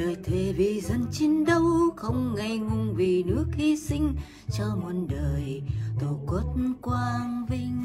lời thề vì dân chiến đấu, không ngày ngùng vì nước hy sinh cho muôn đời tổ quốc quang vinh.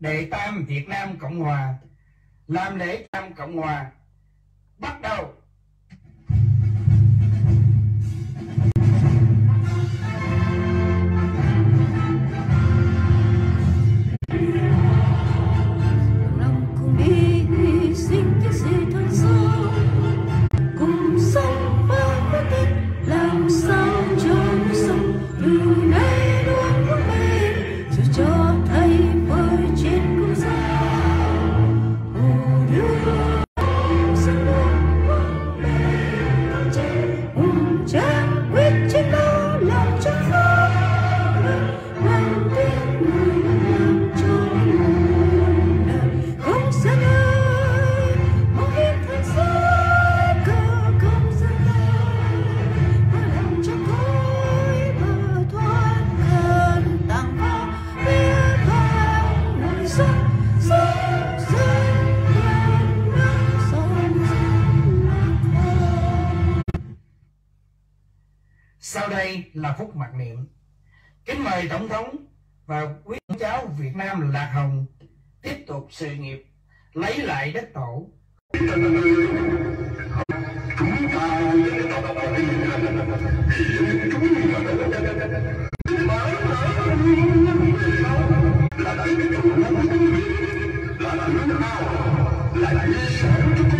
đệ tam Việt Nam Cộng Hòa. Làm lễ tam Cộng Hòa. Bắt đầu. phút mặc niệm. Kính mời tổng thống và quý cháu Việt Nam Lạc Hồng tiếp tục sự nghiệp lấy lại đất tổ. Chúng ta là là là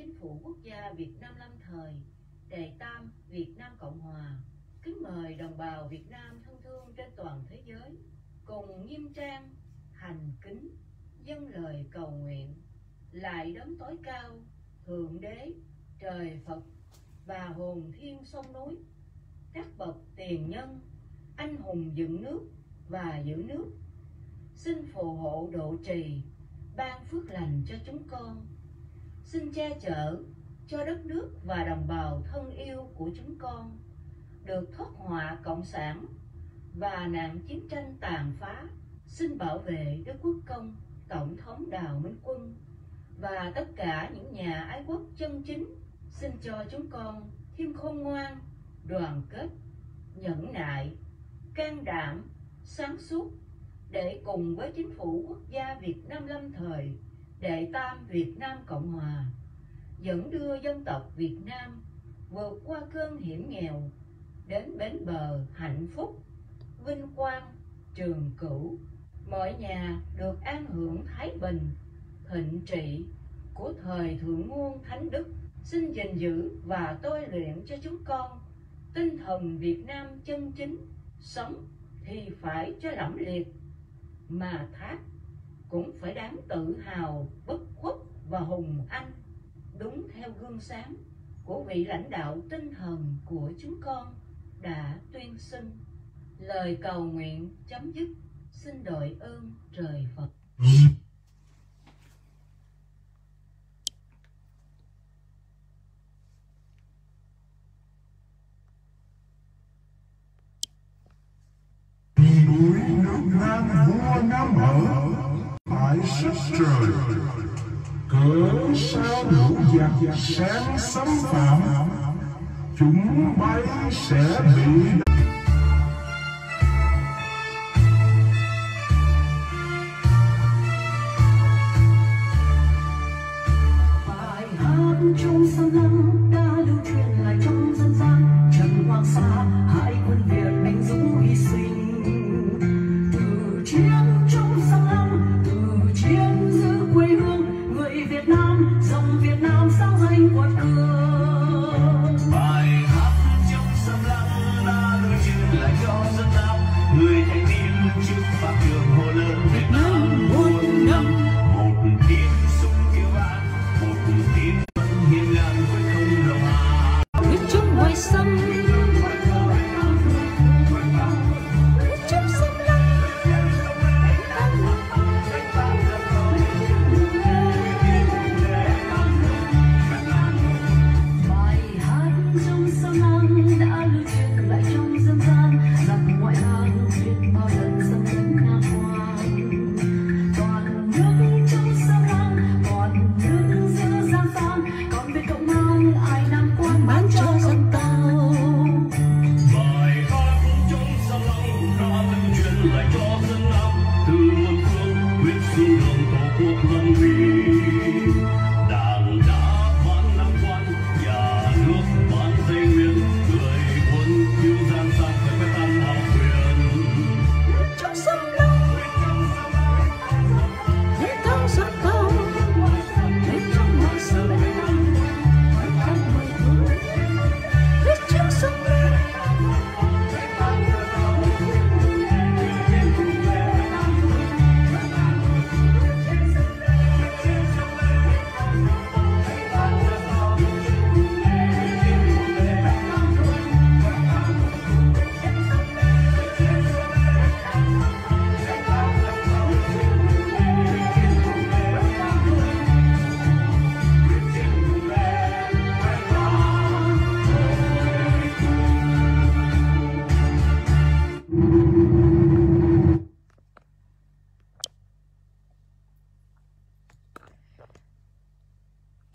Chính phủ Quốc gia Việt Nam lâm thời, Đề Tam Việt Nam Cộng Hòa, kính mời đồng bào Việt Nam thân thương trên toàn thế giới cùng nghiêm trang, hành kính, dâng lời cầu nguyện, lại đấng tối cao, Thượng Đế, Trời Phật và hồn thiên sông núi, các bậc tiền nhân, anh hùng dựng nước và giữ nước. Xin phù hộ độ trì, ban phước lành cho chúng con Xin che chở cho đất nước và đồng bào thân yêu của chúng con được thoát họa cộng sản và nạn chiến tranh tàn phá. Xin bảo vệ Đức Quốc Công, Tổng thống Đào Minh Quân và tất cả những nhà ái quốc chân chính. Xin cho chúng con thêm khôn ngoan, đoàn kết, nhẫn nại, can đảm, sáng suốt để cùng với chính phủ quốc gia Việt Nam lâm thời, đệ tam Việt Nam Cộng Hòa dẫn đưa dân tộc Việt Nam vượt qua cơn hiểm nghèo đến bến bờ hạnh phúc, vinh quang, trường cửu. Mọi nhà được an hưởng thái bình, thịnh trị của thời thượng nguồn thánh đức. Xin gìn giữ và tôi luyện cho chúng con tinh thần Việt Nam chân chính, sống thì phải cho lẫm liệt, mà thác cũng phải đáng tự hào, bất khuất và hùng anh. Đúng theo gương sáng của vị lãnh đạo tinh thần của chúng con đã tuyên xưng. Lời cầu nguyện chấm dứt xin đội ơn trời Phật. Núi nước Nam vua Nam ở sức trời cớ sao lũ giặc sáng xâm phạm chúng bay sẽ bị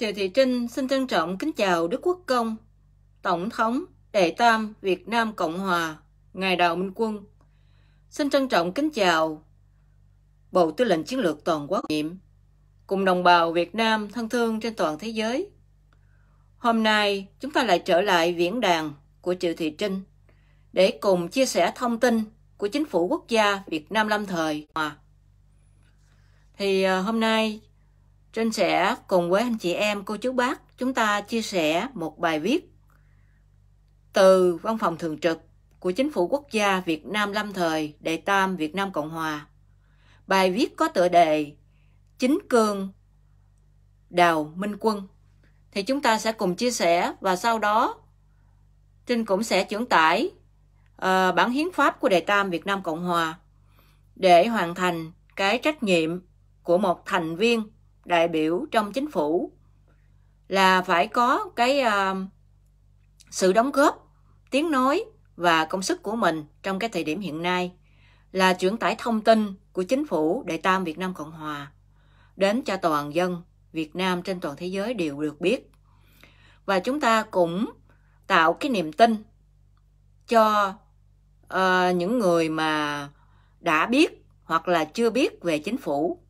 Triệu Thị Trinh xin trân trọng kính chào Đức Quốc Công, Tổng thống Đệ Tam Việt Nam Cộng Hòa, Ngài Đào Minh Quân. Xin trân trọng kính chào Bộ Tư lệnh Chiến lược Toàn quốc nhiệm, cùng đồng bào Việt Nam thân thương trên toàn thế giới. Hôm nay, chúng ta lại trở lại viễn đàn của Triệu Thị Trinh để cùng chia sẻ thông tin của Chính phủ Quốc gia Việt Nam lâm thời. Thì à, hôm nay Trinh sẽ cùng với anh chị em, cô chú bác chúng ta chia sẻ một bài viết từ Văn phòng Thường trực của Chính phủ Quốc gia Việt Nam lâm thời Đệ Tam Việt Nam Cộng Hòa. Bài viết có tựa đề Chính cương Đào Minh Quân. Thì chúng ta sẽ cùng chia sẻ và sau đó Trinh cũng sẽ chuyển tải uh, bản hiến pháp của Đệ Tam Việt Nam Cộng Hòa để hoàn thành cái trách nhiệm của một thành viên đại biểu trong chính phủ là phải có cái uh, sự đóng góp tiếng nói và công sức của mình trong cái thời điểm hiện nay là chuyển tải thông tin của chính phủ Đại Tam Việt Nam Cộng Hòa đến cho toàn dân Việt Nam trên toàn thế giới đều được biết. Và chúng ta cũng tạo cái niềm tin cho uh, những người mà đã biết hoặc là chưa biết về chính phủ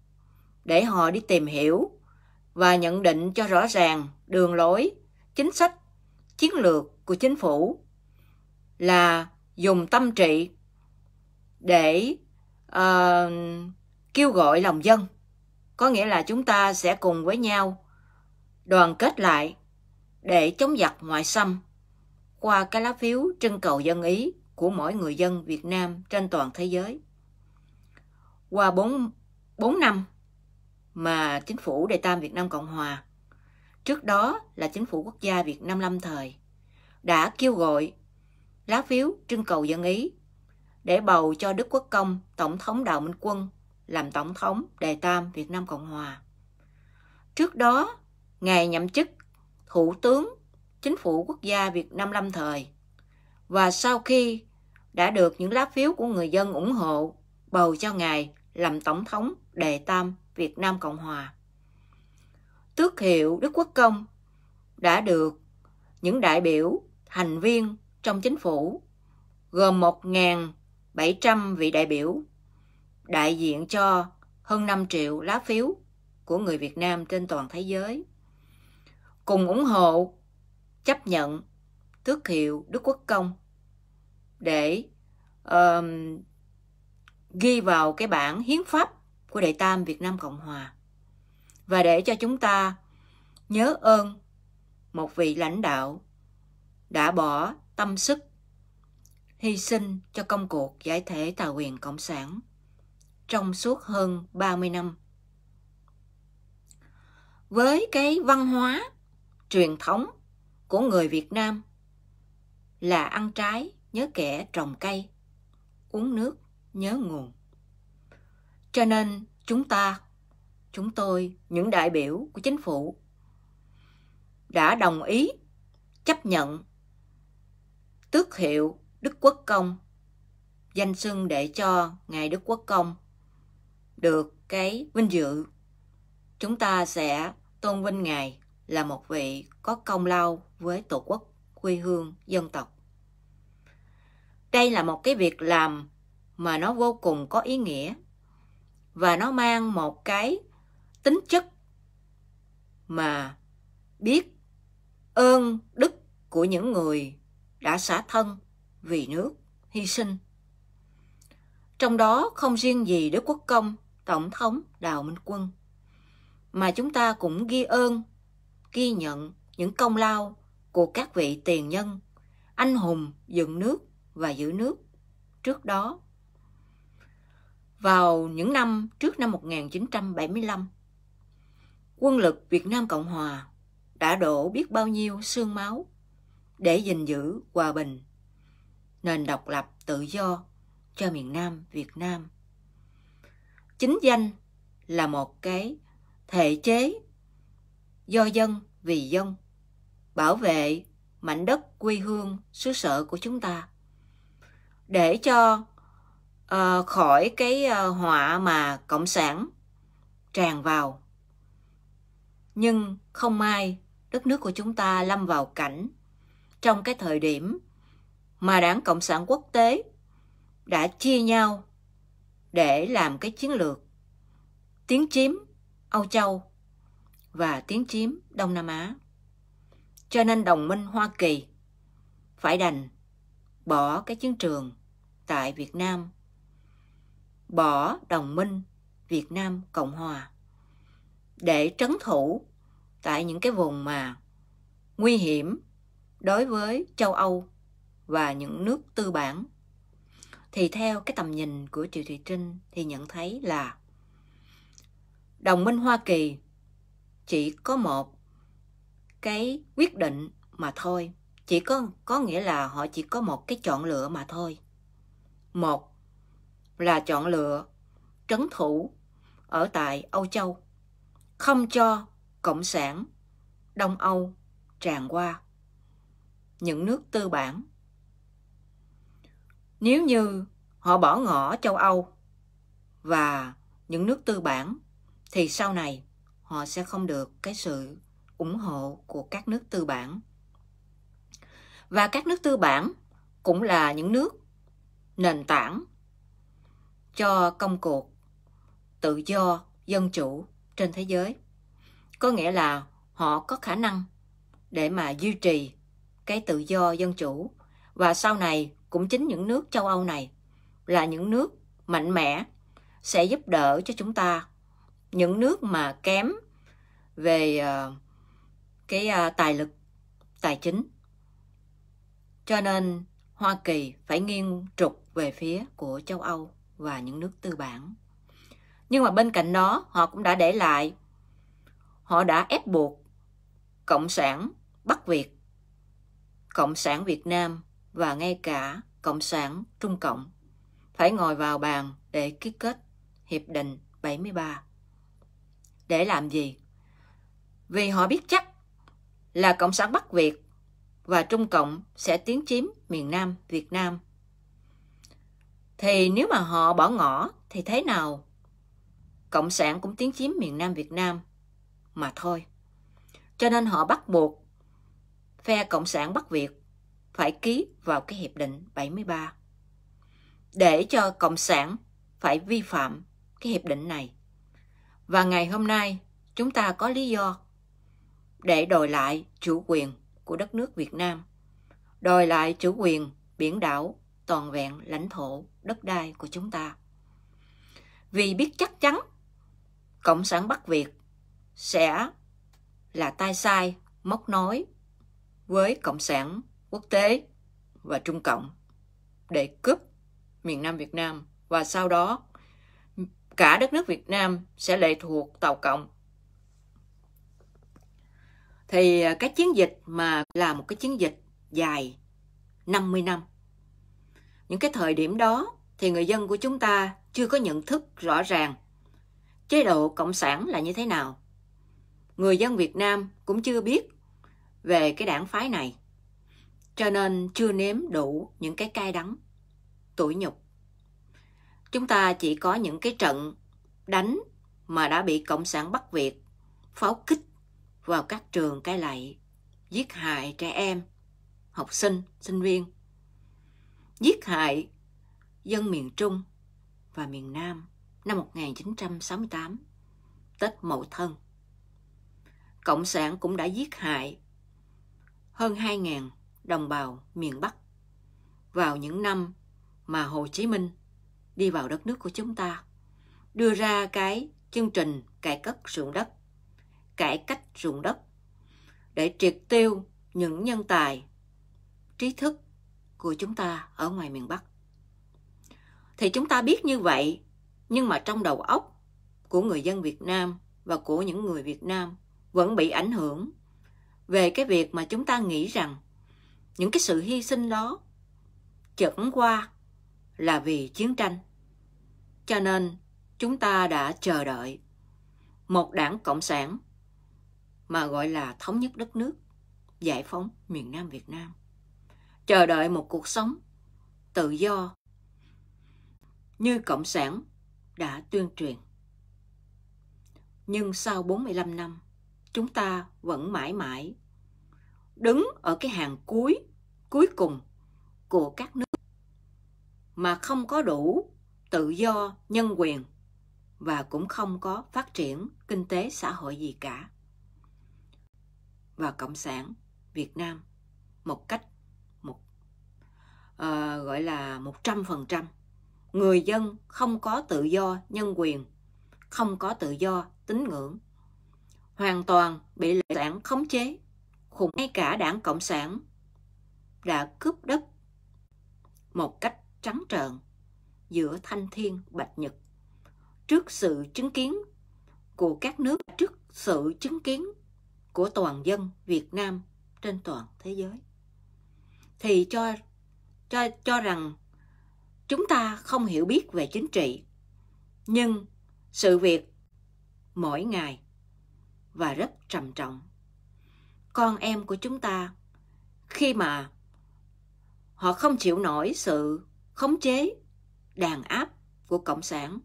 để họ đi tìm hiểu và nhận định cho rõ ràng đường lối, chính sách, chiến lược của chính phủ là dùng tâm trị để uh, kêu gọi lòng dân có nghĩa là chúng ta sẽ cùng với nhau đoàn kết lại để chống giặc ngoại xâm qua cái lá phiếu trưng cầu dân ý của mỗi người dân Việt Nam trên toàn thế giới. Qua 4, 4 năm mà chính phủ Đại Tam Việt Nam Cộng Hòa, trước đó là chính phủ quốc gia Việt Nam lâm thời, đã kêu gọi lá phiếu trưng cầu dân ý để bầu cho Đức Quốc Công Tổng thống Đào Minh Quân làm Tổng thống Đề Tam Việt Nam Cộng Hòa. Trước đó, Ngài nhậm chức Thủ tướng Chính phủ Quốc gia Việt Nam lâm thời và sau khi đã được những lá phiếu của người dân ủng hộ bầu cho Ngài làm Tổng thống Đề Tam Việt Nam Cộng Hòa. Tước hiệu Đức Quốc Công đã được những đại biểu, thành viên trong chính phủ gồm 1.700 vị đại biểu đại diện cho hơn 5 triệu lá phiếu của người Việt Nam trên toàn thế giới cùng ủng hộ chấp nhận tước hiệu Đức Quốc Công để uh, ghi vào cái bản hiến pháp của Đại Tam Việt Nam Cộng Hòa và để cho chúng ta nhớ ơn một vị lãnh đạo đã bỏ tâm sức hy sinh cho công cuộc giải thể tà quyền Cộng sản trong suốt hơn 30 năm. Với cái văn hóa, truyền thống của người Việt Nam là ăn trái nhớ kẻ trồng cây, uống nước nhớ nguồn. Cho nên chúng ta, chúng tôi, những đại biểu của chính phủ đã đồng ý chấp nhận tước hiệu Đức Quốc Công danh xưng để cho Ngài Đức Quốc Công được cái vinh dự. Chúng ta sẽ tôn vinh ngài là một vị có công lao với tổ quốc quê hương dân tộc. Đây là một cái việc làm mà nó vô cùng có ý nghĩa và nó mang một cái tính chất mà biết ơn đức của những người đã xả thân vì nước hy sinh trong đó không riêng gì đức quốc công Tổng thống Đào Minh Quân. Mà chúng ta cũng ghi ơn, ghi nhận những công lao của các vị tiền nhân, anh hùng dựng nước và giữ nước trước đó. Vào những năm trước năm 1975, quân lực Việt Nam Cộng Hòa đã đổ biết bao nhiêu xương máu để gìn giữ hòa bình, nền độc lập tự do cho miền Nam Việt Nam. Chính danh là một cái thể chế do dân vì dân bảo vệ mảnh đất quê hương xứ sở của chúng ta để cho uh, khỏi cái uh, họa mà cộng sản tràn vào nhưng không may đất nước của chúng ta lâm vào cảnh trong cái thời điểm mà đảng cộng sản quốc tế đã chia nhau để làm cái chiến lược tiến chiếm Âu Châu và tiến chiếm Đông Nam Á. Cho nên đồng minh Hoa Kỳ phải đành bỏ cái chiến trường tại Việt Nam, bỏ đồng minh, Việt Nam Cộng Hòa. Để trấn thủ tại những cái vùng mà nguy hiểm đối với châu Âu và những nước tư bản. Thì theo cái tầm nhìn của Triệu Thị Trinh thì nhận thấy là đồng minh Hoa Kỳ chỉ có một cái quyết định mà thôi. Chỉ có có nghĩa là họ chỉ có một cái chọn lựa mà thôi. Một là chọn lựa trấn thủ ở tại Âu Châu, không cho Cộng sản Đông Âu tràn qua những nước tư bản. Nếu như họ bỏ ngỏ châu Âu và những nước tư bản thì sau này họ sẽ không được cái sự ủng hộ của các nước tư bản. Và các nước tư bản cũng là những nước nền tảng cho công cuộc tự do dân chủ trên thế giới. Có nghĩa là họ có khả năng để mà duy trì cái tự do dân chủ. Và sau này cũng chính những nước châu âu này là những nước mạnh mẽ sẽ giúp đỡ cho chúng ta. Những nước mà kém về ờ, cái ờ, tài lực, tài chính. Cho nên hoa kỳ phải nghiêng trục về phía của châu âu và những nước tư bản. Nhưng mà bên cạnh đó, họ cũng đã để lại, họ đã ép buộc cộng sản bắc việt, cộng sản việt nam và ngay cả cộng sản trung cộng phải ngồi vào bàn để ký kết hiệp định 73 để làm gì? Vì họ biết chắc là cộng sản bắc việt và trung cộng sẽ tiến chiếm miền nam việt nam thì nếu mà họ bỏ ngỏ thì thế nào? Cộng sản cũng tiến chiếm miền nam việt nam mà thôi. Cho nên họ bắt buộc phe cộng sản bắc việt phải ký vào cái hiệp định 73 để cho cộng sản phải vi phạm cái hiệp định này. Và ngày hôm nay chúng ta có lý do để đòi lại chủ quyền của đất nước Việt Nam, đòi lại chủ quyền biển đảo toàn vẹn lãnh thổ, đất đai của chúng ta. Vì biết chắc chắn, Cộng sản Bắc Việt sẽ là tay sai móc nối với Cộng sản quốc tế và Trung Cộng để cướp miền Nam Việt Nam và sau đó cả đất nước Việt Nam sẽ lệ thuộc Tàu Cộng. Thì cái chiến dịch mà là một cái chiến dịch dài 50 năm. Những cái thời điểm đó thì người dân của chúng ta chưa có nhận thức rõ ràng chế độ cộng sản là như thế nào. Người dân Việt Nam cũng chưa biết về cái đảng phái này, cho nên chưa nếm đủ những cái cay đắng, tủi nhục. Chúng ta chỉ có những cái trận đánh mà đã bị Cộng sản bắt Việt pháo kích vào các trường cái lạy, giết hại trẻ em, học sinh, sinh viên, giết hại dân miền Trung và miền Nam năm 1968, Tết Mậu Thân. Cộng sản cũng đã giết hại hơn 2.000 đồng bào miền Bắc vào những năm mà Hồ Chí Minh đi vào đất nước của chúng ta, đưa ra cái chương trình cải cách ruộng đất, cải cách ruộng đất để triệt tiêu những nhân tài, trí thức của chúng ta ở ngoài miền Bắc. Thì chúng ta biết như vậy nhưng mà trong đầu óc của người dân Việt Nam và của những người Việt Nam vẫn bị ảnh hưởng về cái việc mà chúng ta nghĩ rằng những cái sự hy sinh đó chẳng qua là vì chiến tranh. Cho nên chúng ta đã chờ đợi một đảng cộng sản mà gọi là thống nhất đất nước, giải phóng miền Nam Việt Nam. Chờ đợi một cuộc sống tự do như cộng sản đã tuyên truyền. Nhưng sau 45 năm, chúng ta vẫn mãi mãi đứng ở cái hàng cuối, cuối cùng của các nước mà không có đủ tự do, nhân quyền và cũng không có phát triển kinh tế xã hội gì cả. Và Cộng sản Việt Nam một cách uh, gọi là một trăm phần trăm người dân không có tự do nhân quyền, không có tự do tín ngưỡng. Hoàn toàn bị lệ sản khống chế, khủng ngay cả đảng Cộng sản đã cướp đất một cách trắng trợn giữa thanh thiên bạch nhật trước sự chứng kiến của các nước trước sự chứng kiến của toàn dân Việt Nam trên toàn thế giới thì cho cho cho rằng chúng ta không hiểu biết về chính trị Nhưng sự việc mỗi ngày và rất trầm trọng. Con em của chúng ta khi mà họ không chịu nổi sự khống chế, đàn áp của Cộng sản.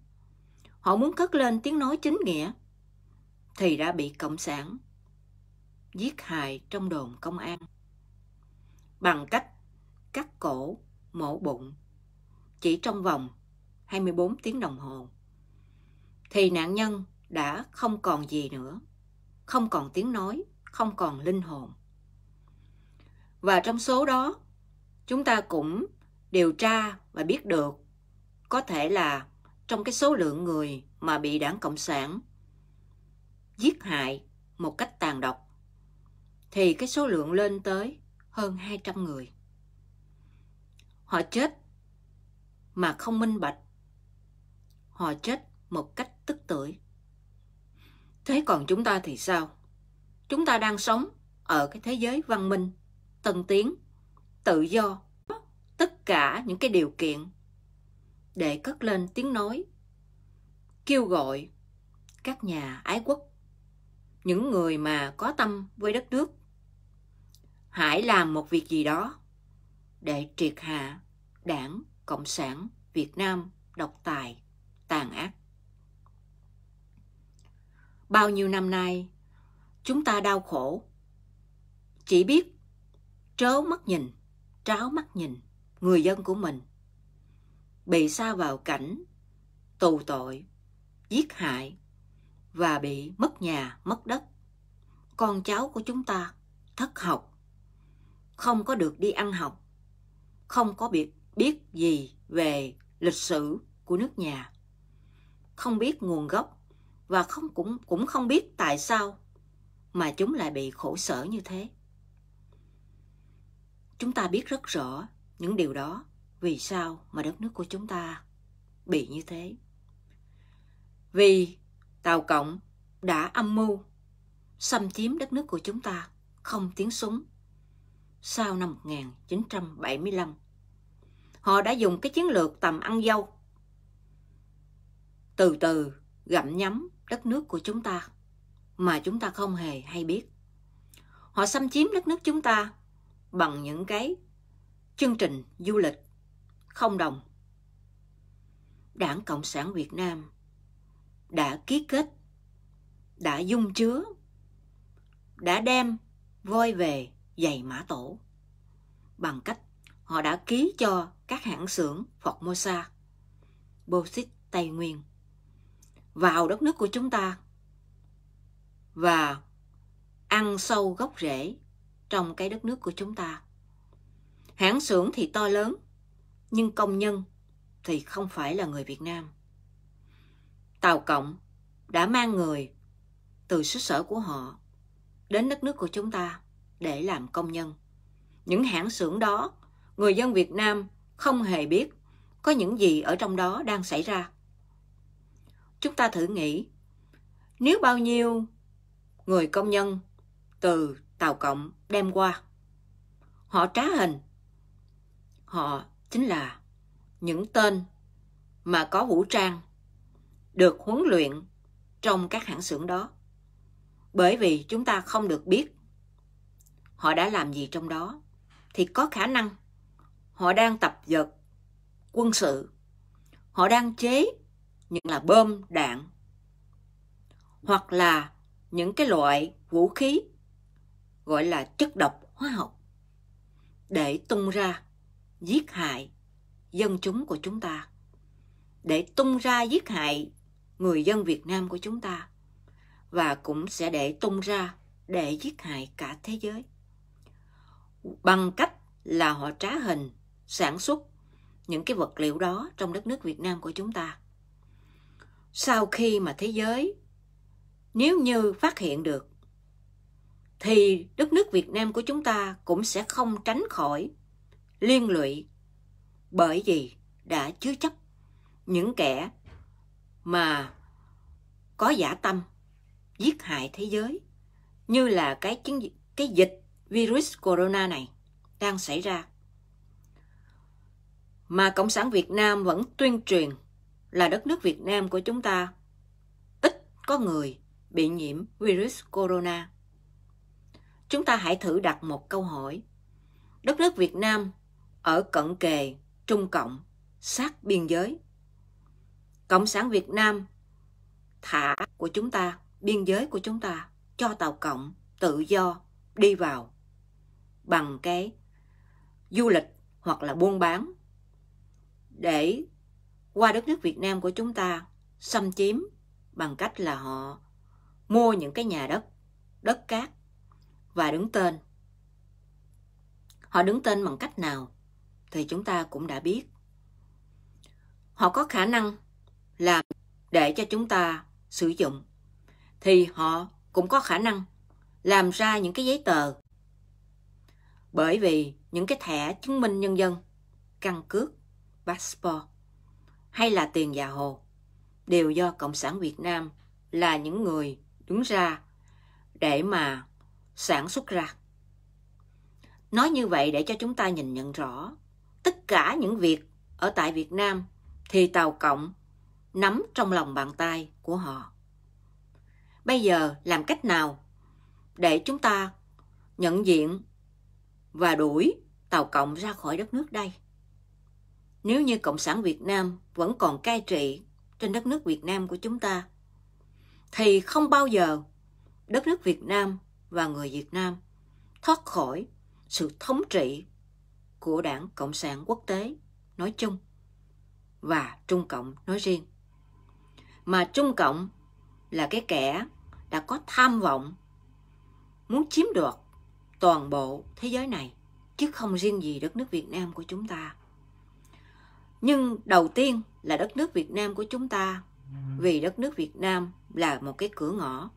Họ muốn cất lên tiếng nói chính nghĩa thì đã bị Cộng sản giết hại trong đồn công an bằng cách cắt cổ, mổ bụng chỉ trong vòng 24 tiếng đồng hồ thì nạn nhân đã không còn gì nữa, không còn tiếng nói, không còn linh hồn. Và trong số đó, chúng ta cũng điều tra và biết được có thể là trong cái số lượng người mà bị đảng Cộng sản giết hại một cách tàn độc thì cái số lượng lên tới hơn 200 người. Họ chết mà không minh bạch. Họ chết một cách tức tưởi. Thế còn chúng ta thì sao? Chúng ta đang sống ở cái thế giới văn minh, tân tiến, tự do, tất cả những cái điều kiện để cất lên tiếng nói, kêu gọi các nhà ái quốc, những người mà có tâm với đất nước, hãy làm một việc gì đó để triệt hạ đảng Cộng sản Việt Nam độc tài, tàn ác. Bao nhiêu năm nay, chúng ta đau khổ, chỉ biết trớ mắt nhìn, tráo mắt nhìn người dân của mình bị xa vào cảnh tù tội, giết hại và bị mất nhà, mất đất. Con cháu của chúng ta thất học, không có được đi ăn học, không có biết biết gì về lịch sử của nước nhà, không biết nguồn gốc và không cũng cũng không biết tại sao mà chúng lại bị khổ sở như thế. Chúng ta biết rất rõ những điều đó vì sao mà đất nước của chúng ta bị như thế. Vì Tàu Cộng đã âm mưu xâm chiếm đất nước của chúng ta không tiếng súng sau năm 1975. Họ đã dùng cái chiến lược tầm ăn dâu từ từ gặm nhấm đất nước của chúng ta mà chúng ta không hề hay biết. Họ xâm chiếm đất nước chúng ta bằng những cái chương trình du lịch không đồng. Đảng Cộng sản Việt Nam đã ký kết, đã dung chứa, đã đem voi về giày mã tổ bằng cách họ đã ký cho các hãng xưởng Formosa, Bauxit Tây Nguyên vào đất nước của chúng ta và ăn sâu gốc rễ trong cái đất nước của chúng ta. Hãng xưởng thì to lớn, nhưng công nhân thì không phải là người Việt Nam. Tàu Cộng đã mang người từ xứ sở của họ đến đất nước của chúng ta để làm công nhân. Những hãng xưởng đó, người dân Việt Nam không hề biết có những gì ở trong đó đang xảy ra. Chúng ta thử nghĩ, nếu bao nhiêu người công nhân từ Tàu Cộng đem qua, họ trá hình, họ chính là những tên mà có vũ trang được huấn luyện trong các hãng xưởng đó. Bởi vì chúng ta không được biết họ đã làm gì trong đó, thì có khả năng họ đang tập dượt quân sự, họ đang chế những là bom đạn, hoặc là những cái loại vũ khí gọi là chất độc hóa học để tung ra giết hại dân chúng của chúng ta để tung ra giết hại người dân Việt Nam của chúng ta và cũng sẽ để tung ra để giết hại cả thế giới bằng cách là họ trá hình, sản xuất những cái vật liệu đó trong đất nước Việt Nam của chúng ta. Sau khi mà thế giới, nếu như phát hiện được, thì đất nước Việt Nam của chúng ta cũng sẽ không tránh khỏi liên lụy bởi vì đã chứa chấp những kẻ mà có giả tâm giết hại thế giới, như là cái chiến, cái dịch virus corona này đang xảy ra mà cộng sản Việt Nam vẫn tuyên truyền là đất nước Việt Nam của chúng ta ít có người bị nhiễm virus corona. Chúng ta hãy thử đặt một câu hỏi. Đất nước Việt Nam ở cận kề Trung Cộng, sát biên giới. Cộng sản Việt Nam thả của chúng ta, biên giới của chúng ta cho tàu cộng tự do đi vào bằng cái du lịch hoặc là buôn bán để qua đất nước Việt Nam của chúng ta xâm chiếm bằng cách là họ mua những cái nhà đất, đất cát và đứng tên. Họ đứng tên bằng cách nào thì chúng ta cũng đã biết. Họ có khả năng làm để cho chúng ta sử dụng thì họ cũng có khả năng làm ra những cái giấy tờ bởi vì những cái thẻ chứng minh nhân dân, căn cước, passport hay là tiền già hồ đều do cộng sản việt nam là những người đứng ra để mà sản xuất ra. Nói như vậy để cho chúng ta nhìn nhận rõ, tất cả những việc ở tại việt nam thì tàu cộng nắm trong lòng bàn tay của họ. Bây giờ làm cách nào để chúng ta nhận diện và đuổi Tàu Cộng ra khỏi đất nước đây. Nếu như Cộng sản Việt Nam vẫn còn cai trị trên đất nước Việt Nam của chúng ta, thì không bao giờ đất nước Việt Nam và người Việt Nam thoát khỏi sự thống trị của đảng Cộng sản quốc tế nói chung và Trung Cộng nói riêng. Mà Trung Cộng là cái kẻ đã có tham vọng muốn chiếm đoạt toàn bộ thế giới này chứ không riêng gì đất nước Việt Nam của chúng ta. Nhưng đầu tiên là đất nước Việt Nam của chúng ta vì đất nước Việt Nam là một cái cửa ngõ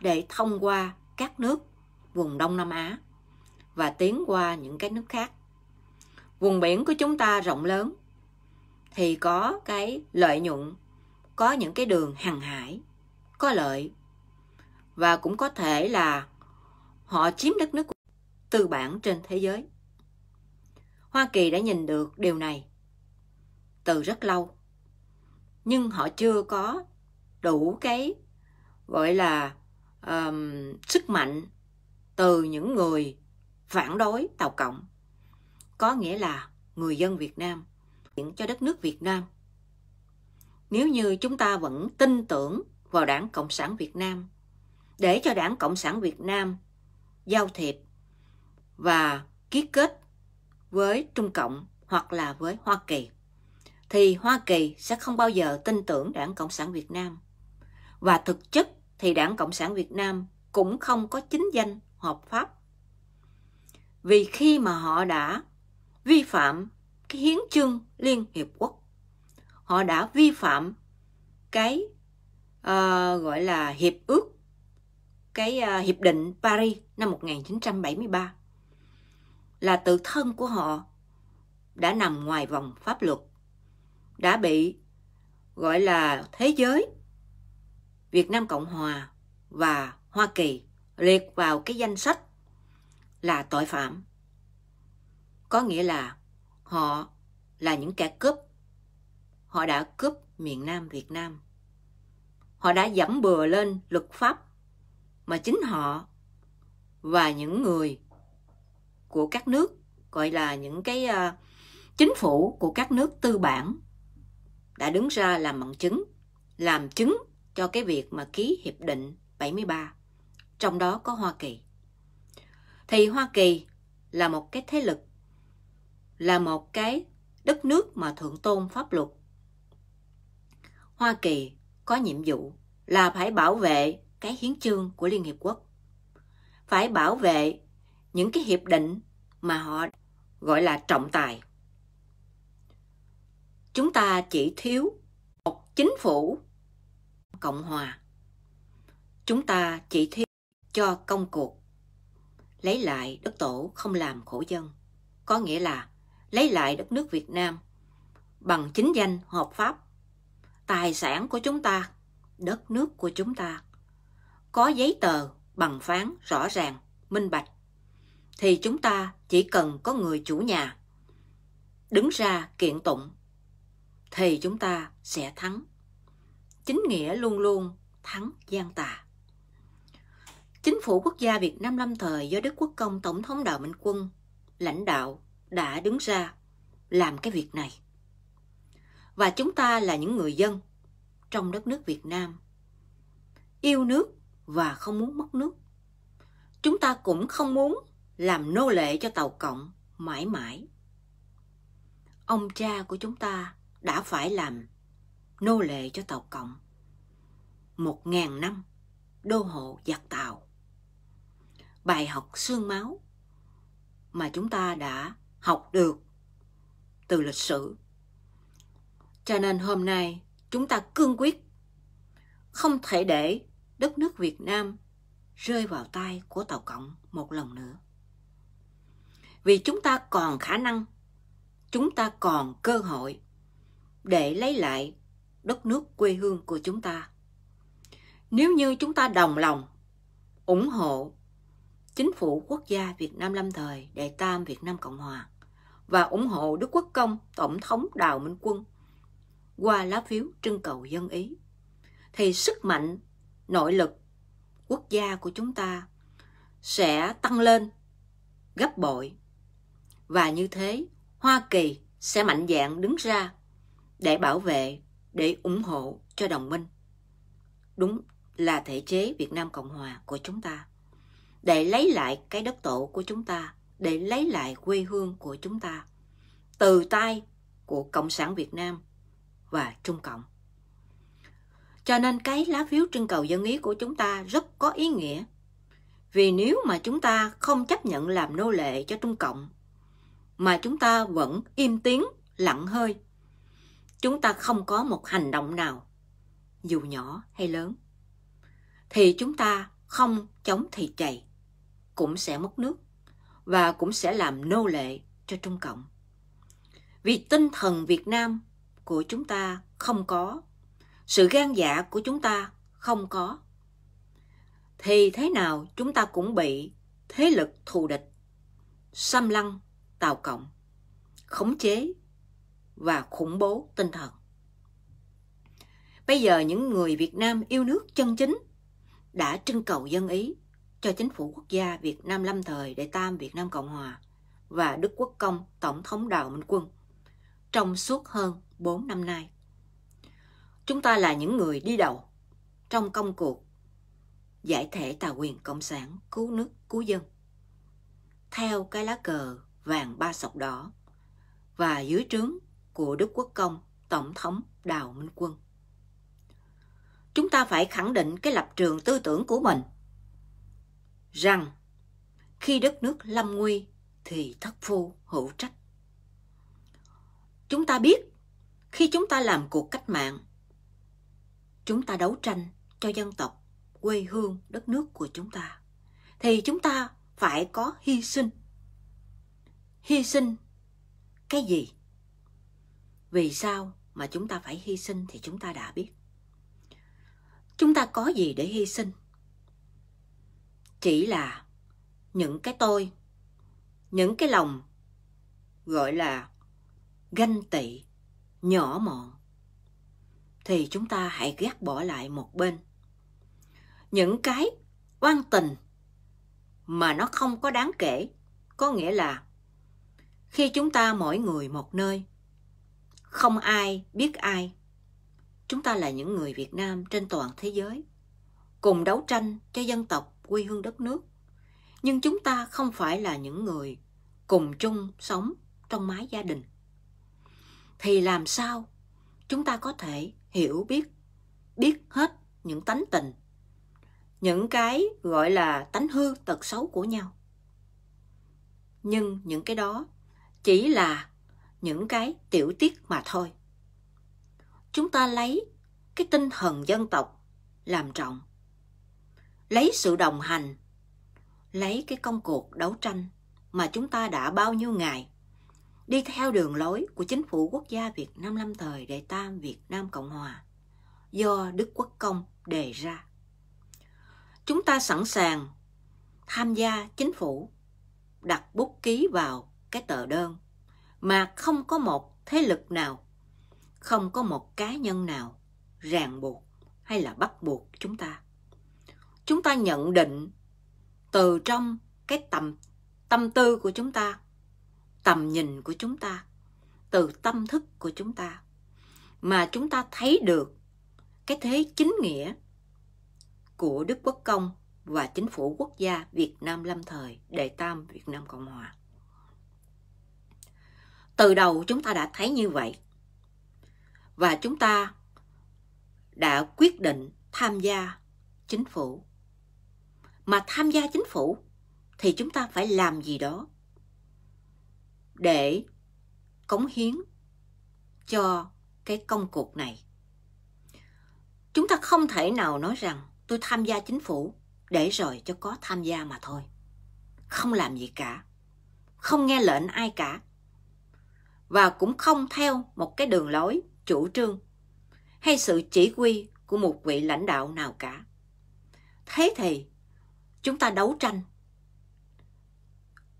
để thông qua các nước vùng Đông Nam Á và tiến qua những cái nước khác. Vùng biển của chúng ta rộng lớn thì có cái lợi nhuận, có những cái đường hàng hải, có lợi và cũng có thể là họ chiếm đất nước tư bản trên thế giới. Hoa Kỳ đã nhìn được điều này từ rất lâu. Nhưng họ chưa có đủ cái gọi là um, sức mạnh từ những người phản đối Tàu Cộng. Có nghĩa là người dân Việt Nam cho đất nước Việt Nam. Nếu như chúng ta vẫn tin tưởng vào Đảng Cộng sản Việt Nam để cho Đảng Cộng sản Việt Nam giao thiệp và ký kết với Trung Cộng hoặc là với Hoa Kỳ thì Hoa Kỳ sẽ không bao giờ tin tưởng Đảng Cộng sản Việt Nam. Và thực chất thì Đảng Cộng sản Việt Nam cũng không có chính danh hợp pháp. Vì khi mà họ đã vi phạm cái hiến chương Liên Hiệp Quốc, họ đã vi phạm cái uh, gọi là hiệp ước cái à, hiệp định Paris năm 1973 là tự thân của họ đã nằm ngoài vòng pháp luật, đã bị gọi là thế giới, Việt Nam Cộng Hòa và Hoa Kỳ liệt vào cái danh sách là tội phạm. Có nghĩa là họ là những kẻ cướp. Họ đã cướp miền Nam Việt Nam. Họ đã dẫm bừa lên luật pháp mà chính họ và những người của các nước gọi là những cái uh, chính phủ của các nước tư bản đã đứng ra làm bằng chứng, làm chứng cho cái việc mà ký hiệp định 73, trong đó có Hoa Kỳ. Thì Hoa Kỳ là một cái thế lực, là một cái đất nước mà thượng tôn pháp luật. Hoa Kỳ có nhiệm vụ là phải bảo vệ cái hiến chương của Liên Hiệp Quốc. Phải bảo vệ những cái hiệp định mà họ gọi là trọng tài. Chúng ta chỉ thiếu một chính phủ Cộng hòa. Chúng ta chỉ thiếu cho công cuộc lấy lại đất tổ không làm khổ dân. Có nghĩa là lấy lại đất nước Việt Nam bằng chính danh hợp pháp. Tài sản của chúng ta, đất nước của chúng ta có giấy tờ bằng phán rõ ràng, minh bạch thì chúng ta chỉ cần có người chủ nhà đứng ra kiện tụng thì chúng ta sẽ thắng. Chính nghĩa luôn luôn thắng gian tà. Chính phủ quốc gia Việt Nam lâm thời do Đức Quốc Công Tổng thống Đào Minh Quân lãnh đạo đã đứng ra làm cái việc này. Và chúng ta là những người dân trong đất nước Việt Nam yêu nước và không muốn mất nước. Chúng ta cũng không muốn làm nô lệ cho Tàu Cộng mãi mãi. Ông cha của chúng ta đã phải làm nô lệ cho Tàu Cộng một ngàn năm đô hộ giặc Tàu. Bài học xương máu mà chúng ta đã học được từ lịch sử. Cho nên hôm nay chúng ta cương quyết không thể để đất nước Việt Nam rơi vào tay của Tàu Cộng một lần nữa. Vì chúng ta còn khả năng, chúng ta còn cơ hội để lấy lại đất nước quê hương của chúng ta. Nếu như chúng ta đồng lòng, ủng hộ chính phủ quốc gia Việt Nam lâm thời Đệ Tam Việt Nam Cộng Hòa và ủng hộ Đức Quốc Công Tổng thống Đào Minh Quân qua lá phiếu trưng cầu dân ý, thì sức mạnh, nội lực quốc gia của chúng ta sẽ tăng lên gấp bội. Và như thế, Hoa Kỳ sẽ mạnh dạn đứng ra để bảo vệ, để ủng hộ cho đồng minh. Đúng là thể chế Việt Nam Cộng Hòa của chúng ta. Để lấy lại cái đất tổ của chúng ta, để lấy lại quê hương của chúng ta. Từ tay của Cộng sản Việt Nam và Trung Cộng. Cho nên cái lá phiếu trưng cầu dân ý của chúng ta rất có ý nghĩa. Vì nếu mà chúng ta không chấp nhận làm nô lệ cho Trung Cộng, mà chúng ta vẫn im tiếng, lặng hơi, chúng ta không có một hành động nào, dù nhỏ hay lớn, thì chúng ta không chống thì chày, cũng sẽ mất nước và cũng sẽ làm nô lệ cho Trung Cộng. Vì tinh thần Việt Nam của chúng ta không có sự gan dạ của chúng ta không có. Thì thế nào chúng ta cũng bị thế lực thù địch, xâm lăng, tào cộng, khống chế và khủng bố tinh thần. Bây giờ những người việt nam yêu nước chân chính đã trưng cầu dân ý cho chính phủ quốc gia việt nam lâm thời đệ tam việt nam cộng hòa và đức quốc công tổng thống đào minh quân trong suốt hơn 4 năm nay. Chúng ta là những người đi đầu trong công cuộc giải thể tà quyền cộng sản, cứu nước, cứu dân. Theo cái lá cờ vàng ba sọc đỏ và dưới trướng của Đức Quốc Công, Tổng thống Đào Minh Quân. Chúng ta phải khẳng định cái lập trường tư tưởng của mình rằng khi đất nước lâm nguy thì thất phu hữu trách. Chúng ta biết khi chúng ta làm cuộc cách mạng chúng ta đấu tranh cho dân tộc, quê hương, đất nước của chúng ta, thì chúng ta phải có hy sinh. Hy sinh cái gì? Vì sao mà chúng ta phải hy sinh thì chúng ta đã biết. Chúng ta có gì để hy sinh? Chỉ là những cái tôi, những cái lòng gọi là ganh tị, nhỏ mọn, thì chúng ta hãy gác bỏ lại một bên. Những cái oan tình mà nó không có đáng kể, có nghĩa là khi chúng ta mỗi người một nơi, không ai biết ai, chúng ta là những người Việt Nam trên toàn thế giới, cùng đấu tranh cho dân tộc quê hương đất nước. Nhưng chúng ta không phải là những người cùng chung sống trong mái gia đình. Thì làm sao chúng ta có thể hiểu biết biết hết những tánh tình. Những cái gọi là tánh hư tật xấu của nhau. Nhưng những cái đó chỉ là những cái tiểu tiết mà thôi. Chúng ta lấy cái tinh thần dân tộc làm trọng. Lấy sự đồng hành. Lấy cái công cuộc đấu tranh mà chúng ta đã bao nhiêu ngày đi theo đường lối của chính phủ quốc gia Việt Nam lâm thời Đệ Tam Việt Nam Cộng Hòa do Đức Quốc Công đề ra. Chúng ta sẵn sàng tham gia chính phủ đặt bút ký vào cái tờ đơn mà không có một thế lực nào, không có một cá nhân nào ràng buộc hay là bắt buộc chúng ta. Chúng ta nhận định từ trong cái tầm tâm tư của chúng ta, tầm nhìn của chúng ta, từ tâm thức của chúng ta mà chúng ta thấy được cái thế chính nghĩa của Đức Quốc Công và chính phủ quốc gia Việt Nam lâm thời Đệ Tam Việt Nam Cộng Hòa. Từ đầu chúng ta đã thấy như vậy và chúng ta đã quyết định tham gia chính phủ. Mà tham gia chính phủ thì chúng ta phải làm gì đó để cống hiến cho cái công cuộc này. Chúng ta không thể nào nói rằng tôi tham gia chính phủ để rồi cho có tham gia mà thôi. Không làm gì cả. Không nghe lệnh ai cả. Và cũng không theo một cái đường lối, chủ trương hay sự chỉ huy của một vị lãnh đạo nào cả. Thế thì chúng ta đấu tranh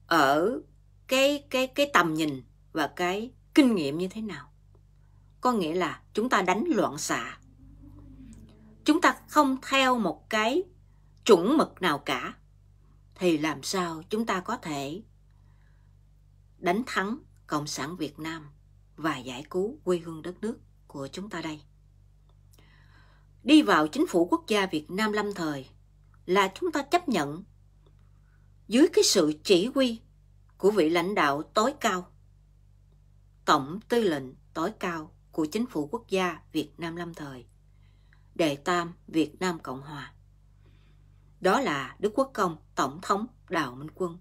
ở cái cái cái tầm nhìn và cái kinh nghiệm như thế nào? Có nghĩa là chúng ta đánh loạn xạ. Chúng ta không theo một cái chuẩn mực nào cả, thì làm sao chúng ta có thể đánh thắng Cộng sản Việt Nam và giải cứu quê hương đất nước của chúng ta đây. Đi vào chính phủ quốc gia Việt Nam lâm thời là chúng ta chấp nhận dưới cái sự chỉ huy của vị lãnh đạo tối cao, tổng tư lệnh tối cao của chính phủ quốc gia Việt Nam lâm thời, đệ tam Việt Nam Cộng Hòa. Đó là Đức Quốc Công Tổng thống Đào Minh Quân.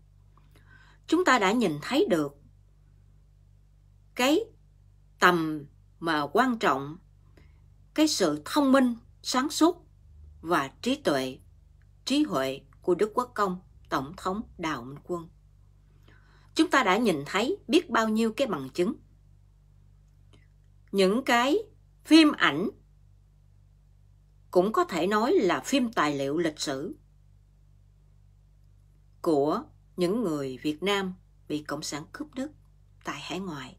Chúng ta đã nhìn thấy được cái tầm mà quan trọng cái sự thông minh, sáng suốt và trí tuệ, trí huệ của Đức Quốc Công Tổng thống Đào Minh Quân. Chúng ta đã nhìn thấy biết bao nhiêu cái bằng chứng. Những cái phim ảnh cũng có thể nói là phim tài liệu lịch sử của những người Việt Nam bị Cộng sản cướp nước tại hải ngoại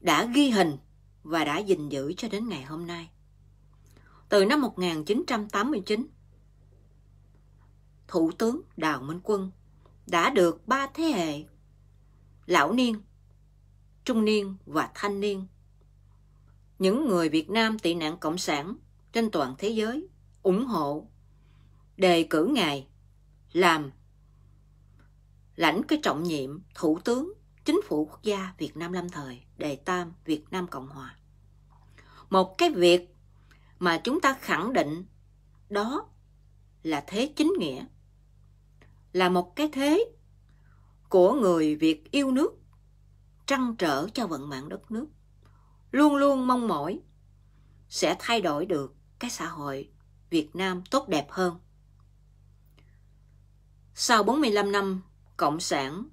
đã ghi hình và đã gìn giữ cho đến ngày hôm nay. Từ năm 1989, Thủ tướng Đào Minh Quân đã được ba thế hệ lão niên, trung niên và thanh niên. Những người Việt Nam tị nạn cộng sản trên toàn thế giới ủng hộ đề cử ngài làm lãnh cái trọng nhiệm thủ tướng chính phủ quốc gia Việt Nam lâm thời đề tam Việt Nam Cộng Hòa. Một cái việc mà chúng ta khẳng định đó là thế chính nghĩa là một cái thế của người Việt yêu nước, trăn trở cho vận mạng đất nước, luôn luôn mong mỏi sẽ thay đổi được cái xã hội Việt Nam tốt đẹp hơn. Sau 45 năm Cộng sản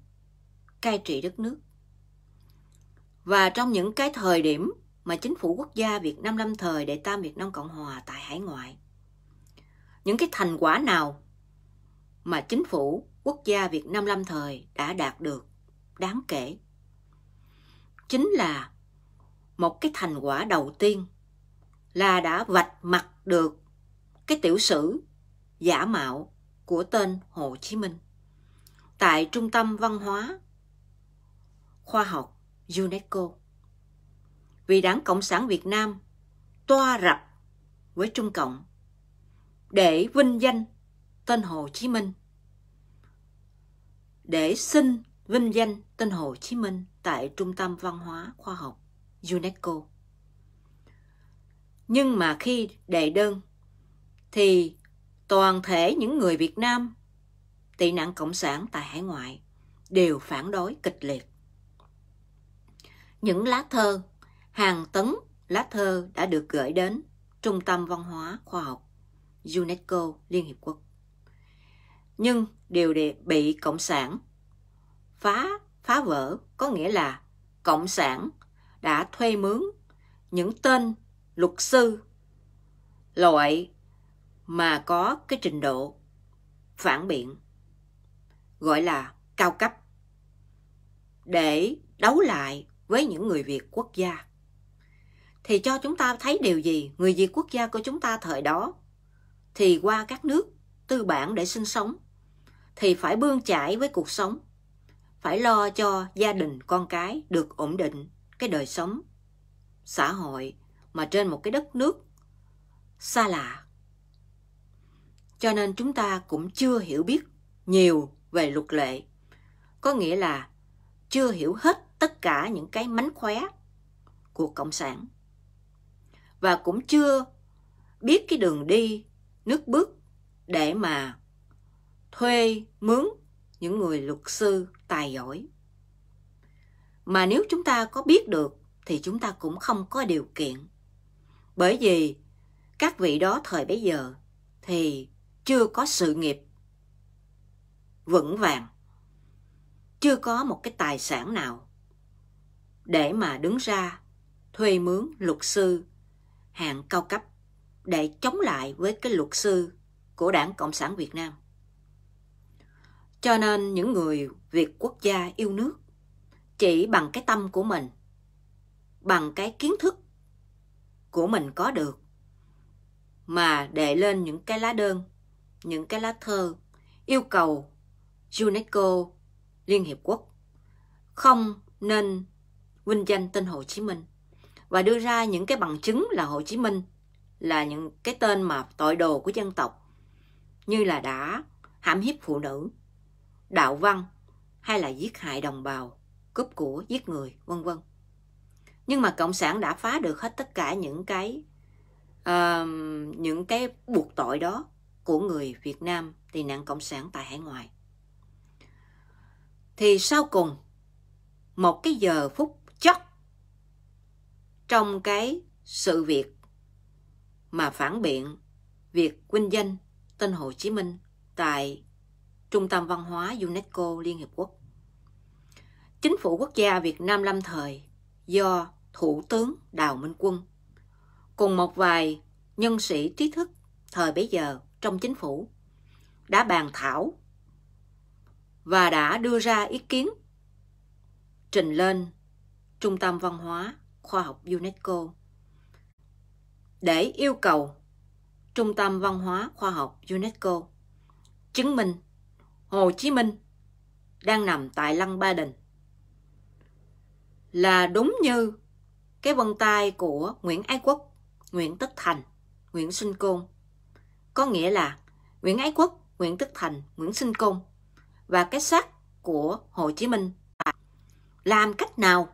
cai trị đất nước, và trong những cái thời điểm mà chính phủ quốc gia Việt Nam lâm thời đệ tam Việt Nam Cộng Hòa tại hải ngoại, những cái thành quả nào mà chính phủ, quốc gia Việt Nam lâm thời đã đạt được đáng kể. Chính là một cái thành quả đầu tiên là đã vạch mặt được cái tiểu sử giả mạo của tên Hồ Chí Minh tại Trung tâm Văn hóa Khoa học UNESCO. Vì Đảng Cộng sản Việt Nam toa rập với Trung Cộng để vinh danh tên Hồ Chí Minh để xin vinh danh tên Hồ Chí Minh tại Trung tâm Văn hóa Khoa học UNESCO. Nhưng mà khi đệ đơn thì toàn thể những người Việt Nam tị nạn cộng sản tại hải ngoại đều phản đối kịch liệt. Những lá thơ, hàng tấn lá thơ đã được gửi đến Trung tâm Văn hóa Khoa học UNESCO Liên Hiệp Quốc nhưng đều để bị cộng sản phá phá vỡ có nghĩa là cộng sản đã thuê mướn những tên luật sư loại mà có cái trình độ phản biện, gọi là cao cấp, để đấu lại với những người Việt quốc gia. thì cho chúng ta thấy điều gì? Người Việt quốc gia của chúng ta thời đó thì qua các nước tư bản để sinh sống thì phải bươn chải với cuộc sống, phải lo cho gia đình con cái được ổn định cái đời sống xã hội mà trên một cái đất nước xa lạ. Cho nên chúng ta cũng chưa hiểu biết nhiều về luật lệ. Có nghĩa là chưa hiểu hết tất cả những cái mánh khóe của Cộng sản. Và cũng chưa biết cái đường đi, nước bước để mà thuê mướn những người luật sư tài giỏi. Mà nếu chúng ta có biết được thì chúng ta cũng không có điều kiện. Bởi vì các vị đó thời bấy giờ thì chưa có sự nghiệp vững vàng, chưa có một cái tài sản nào để mà đứng ra thuê mướn luật sư hạng cao cấp để chống lại với cái luật sư của Đảng Cộng sản Việt Nam. Cho nên những người Việt quốc gia yêu nước chỉ bằng cái tâm của mình, bằng cái kiến thức của mình có được mà đệ lên những cái lá đơn, những cái lá thơ yêu cầu UNESCO, Liên Hiệp Quốc không nên vinh danh tên Hồ Chí Minh và đưa ra những cái bằng chứng là Hồ Chí Minh là những cái tên mà tội đồ của dân tộc như là đã hãm hiếp phụ nữ, đạo văn hay là giết hại đồng bào, cướp của, giết người, vân vân. Nhưng mà cộng sản đã phá được hết tất cả những cái uh, những cái buộc tội đó của người Việt Nam tị nạn cộng sản tại hải ngoại. Thì sau cùng một cái giờ phút chót trong cái sự việc mà phản biện việc vinh danh tên Hồ Chí Minh tại Trung tâm Văn hóa UNESCO Liên Hiệp Quốc. Chính phủ quốc gia Việt Nam lâm thời do Thủ tướng Đào Minh Quân cùng một vài nhân sĩ trí thức thời bấy giờ trong chính phủ đã bàn thảo và đã đưa ra ý kiến trình lên Trung tâm Văn hóa Khoa học UNESCO để yêu cầu Trung tâm Văn hóa Khoa học UNESCO chứng minh Hồ Chí Minh đang nằm tại Lăng Ba Đình là đúng như cái vân tay của Nguyễn Ái Quốc, Nguyễn Tất Thành, Nguyễn Sinh Côn. Có nghĩa là Nguyễn Ái Quốc, Nguyễn Tất Thành, Nguyễn Sinh Côn và cái xác của Hồ Chí Minh làm cách nào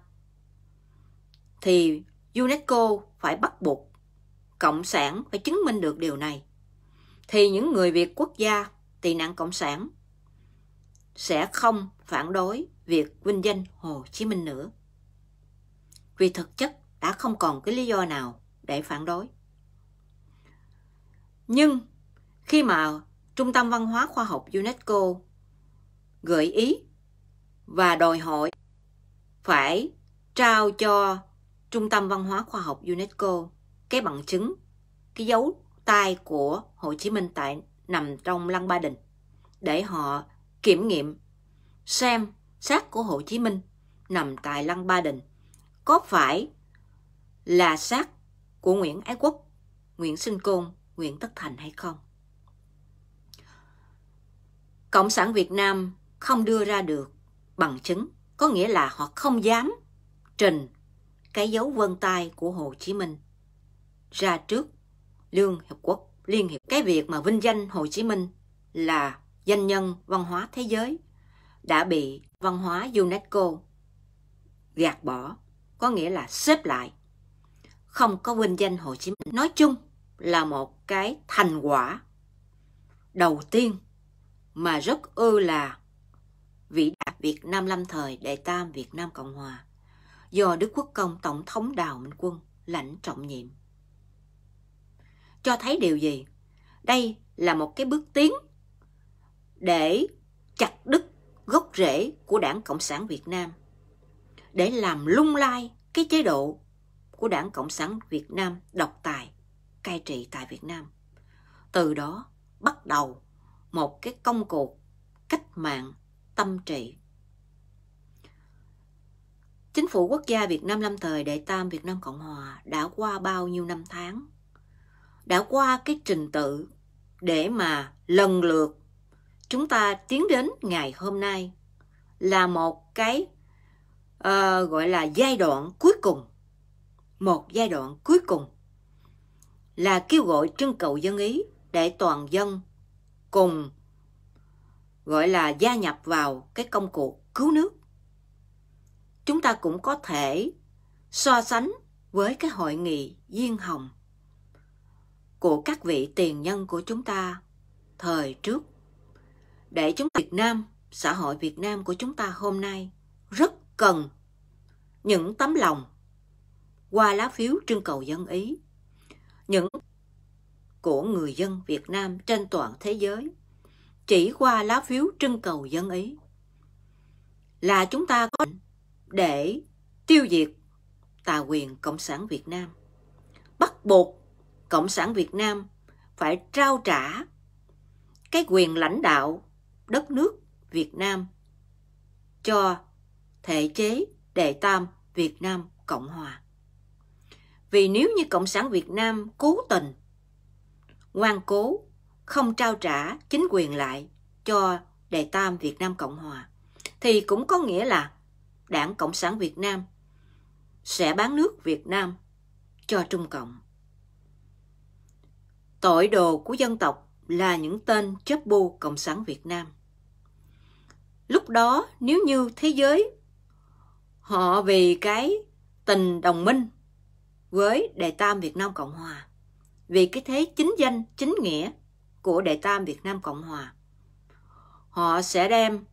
thì UNESCO phải bắt buộc cộng sản phải chứng minh được điều này thì những người Việt quốc gia tị nạn cộng sản sẽ không phản đối việc vinh danh Hồ Chí Minh nữa. Vì thực chất đã không còn cái lý do nào để phản đối. Nhưng khi mà Trung tâm Văn hóa Khoa học UNESCO gợi ý và đòi hỏi phải trao cho Trung tâm Văn hóa Khoa học UNESCO cái bằng chứng, cái dấu tay của Hồ Chí Minh tại nằm trong Lăng Ba Đình để họ kiểm nghiệm xem xác của Hồ Chí Minh nằm tại Lăng Ba Đình có phải là xác của Nguyễn Ái Quốc, Nguyễn Sinh Côn, Nguyễn Tất Thành hay không. Cộng sản Việt Nam không đưa ra được bằng chứng, có nghĩa là họ không dám trình cái dấu vân tay của Hồ Chí Minh ra trước Liên Hiệp Quốc, Liên Hiệp. Cái việc mà vinh danh Hồ Chí Minh là danh nhân văn hóa thế giới đã bị văn hóa UNESCO gạt bỏ, có nghĩa là xếp lại. Không có vinh danh Hồ Chí Minh. Nói chung là một cái thành quả đầu tiên mà rất ư là vĩ đại Việt Nam lâm thời đệ tam Việt Nam Cộng Hòa do Đức Quốc Công Tổng thống Đào Minh Quân lãnh trọng nhiệm. Cho thấy điều gì? Đây là một cái bước tiến để chặt đứt gốc rễ của Đảng Cộng sản Việt Nam, để làm lung lay cái chế độ của Đảng Cộng sản Việt Nam độc tài, cai trị tại Việt Nam. Từ đó bắt đầu một cái công cuộc cách mạng tâm trị Chính phủ quốc gia Việt Nam lâm thời Đệ Tam Việt Nam Cộng Hòa đã qua bao nhiêu năm tháng, đã qua cái trình tự để mà lần lượt chúng ta tiến đến ngày hôm nay là một cái uh, gọi là giai đoạn cuối cùng. Một giai đoạn cuối cùng là kêu gọi trưng cầu dân ý để toàn dân cùng gọi là gia nhập vào cái công cuộc cứu nước. Chúng ta cũng có thể so sánh với cái hội nghị Diên Hồng của các vị tiền nhân của chúng ta thời trước để chúng Việt Nam, xã hội Việt Nam của chúng ta hôm nay rất cần những tấm lòng qua lá phiếu trưng cầu dân Ý, những của người dân Việt Nam trên toàn thế giới chỉ qua lá phiếu trưng cầu dân Ý là chúng ta có để tiêu diệt tà quyền Cộng sản Việt Nam. Bắt buộc Cộng sản Việt Nam phải trao trả cái quyền lãnh đạo đất nước Việt Nam cho thể chế đệ tam Việt Nam Cộng Hòa. Vì nếu như Cộng sản Việt Nam cố tình, ngoan cố, không trao trả chính quyền lại cho đệ tam Việt Nam Cộng Hòa, thì cũng có nghĩa là Đảng Cộng sản Việt Nam sẽ bán nước Việt Nam cho Trung Cộng. Tội đồ của dân tộc là những tên chấp bu Cộng sản Việt Nam. Lúc đó nếu như thế giới họ vì cái tình đồng minh với Đại Tam Việt Nam Cộng Hòa, vì cái thế chính danh, chính nghĩa của Đại Tam Việt Nam Cộng Hòa, họ sẽ đem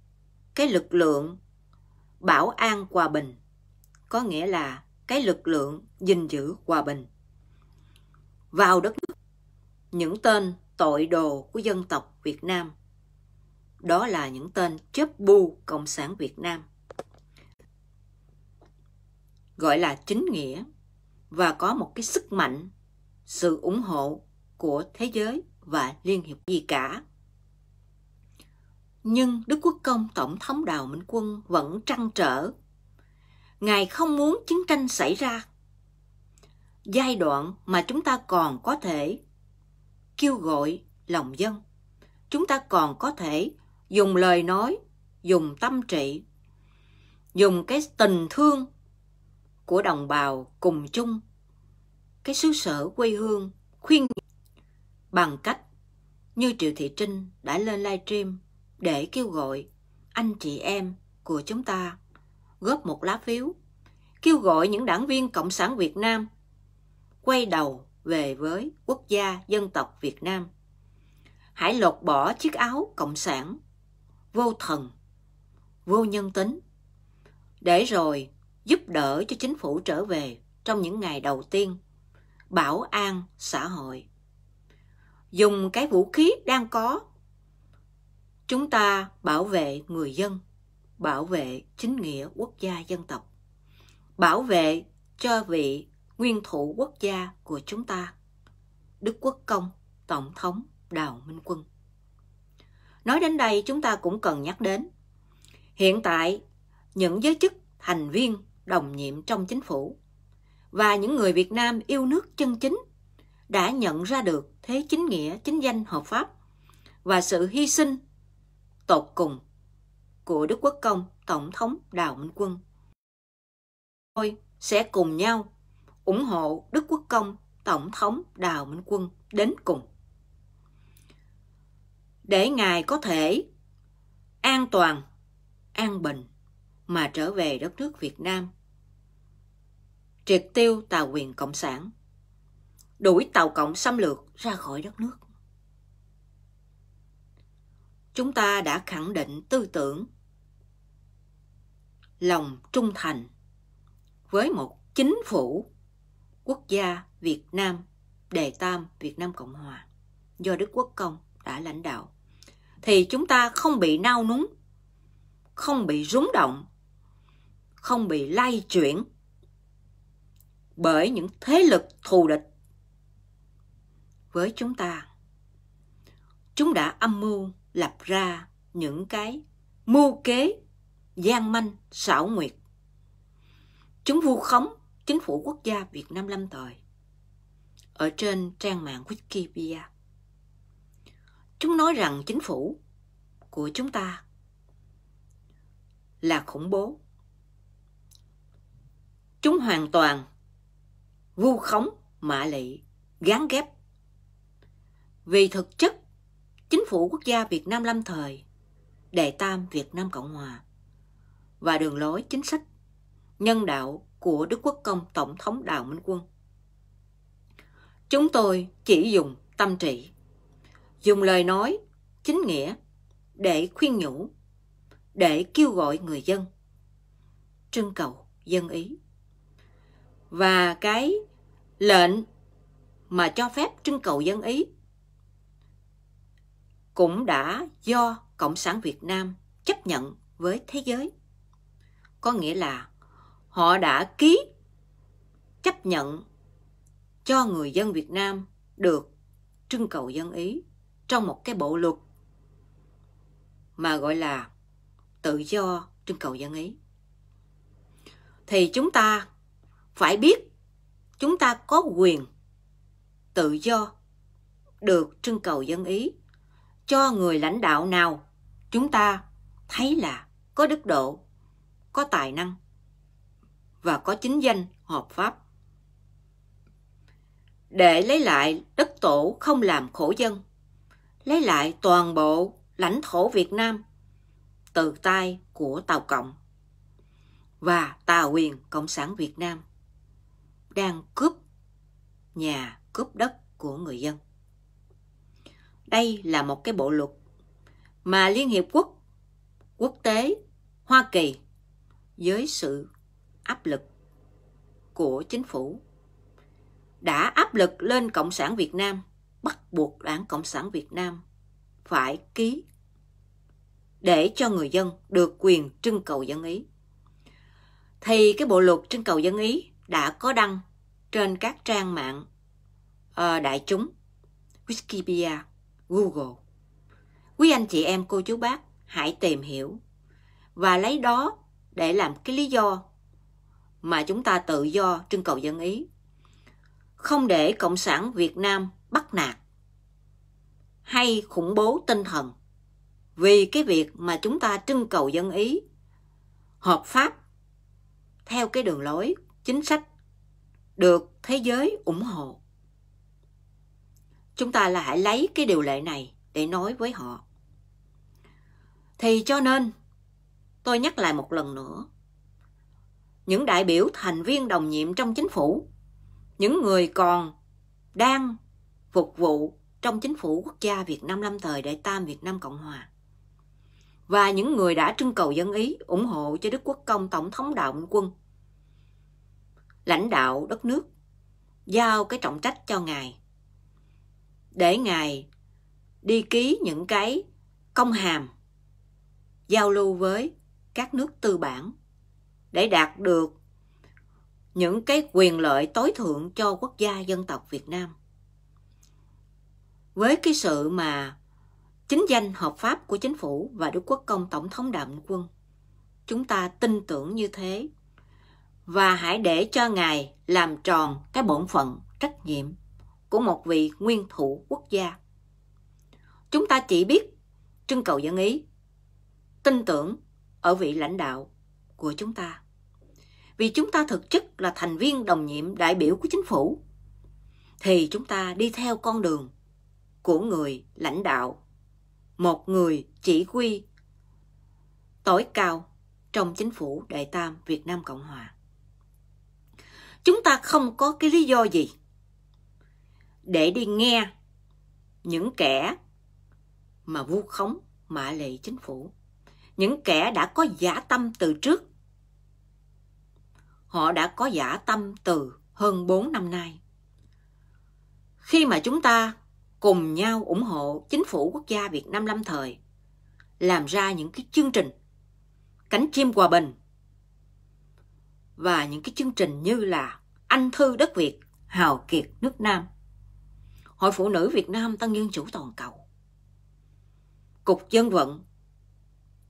cái lực lượng bảo an hòa bình, có nghĩa là cái lực lượng gìn giữ hòa bình vào đất nước những tên tội đồ của dân tộc Việt Nam. Đó là những tên chấp bu Cộng sản Việt Nam. Gọi là chính nghĩa và có một cái sức mạnh, sự ủng hộ của thế giới và Liên Hiệp gì cả. Nhưng Đức Quốc Công Tổng thống Đào Minh Quân vẫn trăn trở. Ngài không muốn chiến tranh xảy ra. Giai đoạn mà chúng ta còn có thể kêu gọi lòng dân. Chúng ta còn có thể dùng lời nói, dùng tâm trị, dùng cái tình thương của đồng bào cùng chung, cái xứ sở quê hương khuyên bằng cách như Triệu Thị Trinh đã lên livestream để kêu gọi anh chị em của chúng ta góp một lá phiếu, kêu gọi những đảng viên Cộng sản Việt Nam quay đầu về với quốc gia dân tộc Việt Nam. Hãy lột bỏ chiếc áo cộng sản, vô thần, vô nhân tính, để rồi giúp đỡ cho chính phủ trở về trong những ngày đầu tiên, bảo an xã hội. Dùng cái vũ khí đang có, chúng ta bảo vệ người dân, bảo vệ chính nghĩa quốc gia dân tộc, bảo vệ cho vị nguyên thủ quốc gia của chúng ta, Đức Quốc Công, Tổng thống Đào Minh Quân. Nói đến đây chúng ta cũng cần nhắc đến, hiện tại những giới chức, thành viên, đồng nhiệm trong chính phủ và những người Việt Nam yêu nước chân chính đã nhận ra được thế chính nghĩa, chính danh hợp pháp và sự hy sinh tột cùng của Đức Quốc Công Tổng thống Đào Minh Quân. Tôi sẽ cùng nhau ủng hộ Đức Quốc Công Tổng thống Đào Minh Quân đến cùng. Để Ngài có thể an toàn, an bình mà trở về đất nước Việt Nam. Triệt tiêu tà quyền Cộng sản, đuổi tàu cộng xâm lược ra khỏi đất nước. Chúng ta đã khẳng định tư tưởng lòng trung thành với một chính phủ quốc gia Việt Nam, đề tam Việt Nam Cộng Hòa do Đức Quốc Công đã lãnh đạo, thì chúng ta không bị nao núng, không bị rúng động, không bị lay chuyển bởi những thế lực thù địch với chúng ta. Chúng đã âm mưu lập ra những cái mưu kế gian manh xảo nguyệt Chúng vu khống chính phủ quốc gia Việt Nam lâm thời ở trên trang mạng Wikipedia. Chúng nói rằng chính phủ của chúng ta là khủng bố. Chúng hoàn toàn vu khống mạ lị, gán ghép. Vì thực chất, chính phủ quốc gia Việt Nam lâm thời, đệ tam Việt Nam Cộng Hòa và đường lối chính sách nhân đạo của Đức Quốc Công Tổng thống Đào Minh Quân. Chúng tôi chỉ dùng tâm trị, dùng lời nói, chính nghĩa để khuyên nhủ, để kêu gọi người dân, trưng cầu dân ý. Và cái lệnh mà cho phép trưng cầu dân ý cũng đã do Cộng sản Việt Nam chấp nhận với thế giới. Có nghĩa là họ đã ký chấp nhận cho người dân Việt Nam được trưng cầu dân ý trong một cái bộ luật mà gọi là tự do trưng cầu dân ý. Thì chúng ta phải biết chúng ta có quyền tự do được trưng cầu dân ý. Cho người lãnh đạo nào chúng ta thấy là có đức độ, có tài năng và có chính danh hợp pháp để lấy lại đất tổ không làm khổ dân lấy lại toàn bộ lãnh thổ Việt Nam từ tay của Tàu Cộng và tà quyền Cộng sản Việt Nam đang cướp nhà, cướp đất của người dân. Đây là một cái bộ luật mà Liên Hiệp Quốc, quốc tế, Hoa Kỳ với sự áp lực của chính phủ đã áp lực lên Cộng sản Việt Nam, bắt buộc Đảng Cộng sản Việt Nam phải ký để cho người dân được quyền trưng cầu dân ý. Thì cái bộ luật trưng cầu dân ý đã có đăng trên các trang mạng uh, đại chúng, Wikipedia, Google. Quý anh chị em cô chú bác hãy tìm hiểu và lấy đó để làm cái lý do mà chúng ta tự do trưng cầu dân ý. Không để Cộng sản Việt Nam bắt nạt hay khủng bố tinh thần vì cái việc mà chúng ta trưng cầu dân ý, hợp pháp theo cái đường lối chính sách được thế giới ủng hộ chúng ta là hãy lấy cái điều lệ này để nói với họ thì cho nên, tôi nhắc lại một lần nữa những đại biểu thành viên đồng nhiệm trong chính phủ, những người còn đang phục vụ trong chính phủ quốc gia Việt Nam lâm thời Đại Tam Việt Nam Cộng Hòa. Và những người đã trưng cầu dân ý, ủng hộ cho Đức Quốc Công Tổng thống Đạo Minh Quân, lãnh đạo đất nước, giao cái trọng trách cho Ngài, để Ngài đi ký những cái công hàm giao lưu với các nước tư bản để đạt được những cái quyền lợi tối thượng cho quốc gia dân tộc Việt Nam. Với cái sự mà chính danh hợp pháp của chính phủ và Đức Quốc công Tổng thống Đạm Quân, chúng ta tin tưởng như thế và hãy để cho Ngài làm tròn cái bổn phận trách nhiệm của một vị nguyên thủ quốc gia. Chúng ta chỉ biết trưng cầu dân ý, tin tưởng ở vị lãnh đạo của chúng ta. Vì chúng ta thực chất là thành viên đồng nhiệm đại biểu của chính phủ, thì chúng ta đi theo con đường của người lãnh đạo, một người chỉ huy tối cao trong chính phủ Đại Tam Việt Nam Cộng Hòa. Chúng ta không có cái lý do gì để đi nghe những kẻ mà vu khống mạ lệ chính phủ những kẻ đã có giả tâm từ trước họ đã có giả tâm từ hơn 4 năm nay. Khi mà chúng ta cùng nhau ủng hộ chính phủ quốc gia Việt Nam lâm thời, làm ra những cái chương trình cánh chim hòa bình và những cái chương trình như là anh thư đất Việt, hào kiệt nước Nam, Hội Phụ nữ Việt Nam tăng Dân Chủ Toàn cầu, Cục Dân vận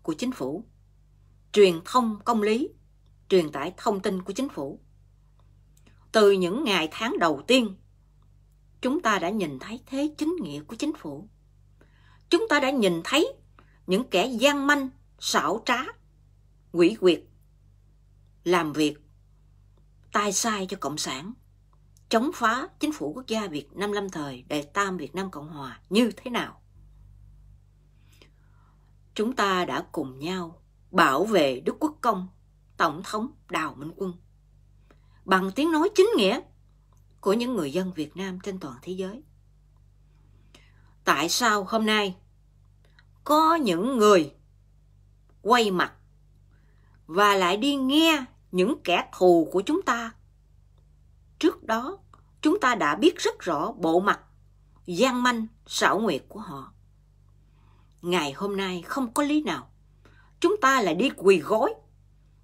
của Chính phủ, Truyền thông Công lý truyền tải thông tin của chính phủ. Từ những ngày tháng đầu tiên, chúng ta đã nhìn thấy thế chính nghĩa của chính phủ. Chúng ta đã nhìn thấy những kẻ gian manh, xảo trá, quỷ quyệt, làm việc tai sai cho Cộng sản, chống phá chính phủ quốc gia Việt Nam lâm thời để tam Việt Nam Cộng Hòa như thế nào. Chúng ta đã cùng nhau bảo vệ Đức Quốc Công, Tổng thống Đào Minh Quân bằng tiếng nói chính nghĩa của những người dân Việt Nam trên toàn thế giới. Tại sao hôm nay có những người quay mặt và lại đi nghe những kẻ thù của chúng ta. Trước đó, chúng ta đã biết rất rõ bộ mặt gian manh, xảo nguyệt của họ. Ngày hôm nay không có lý nào. Chúng ta lại đi quỳ gối,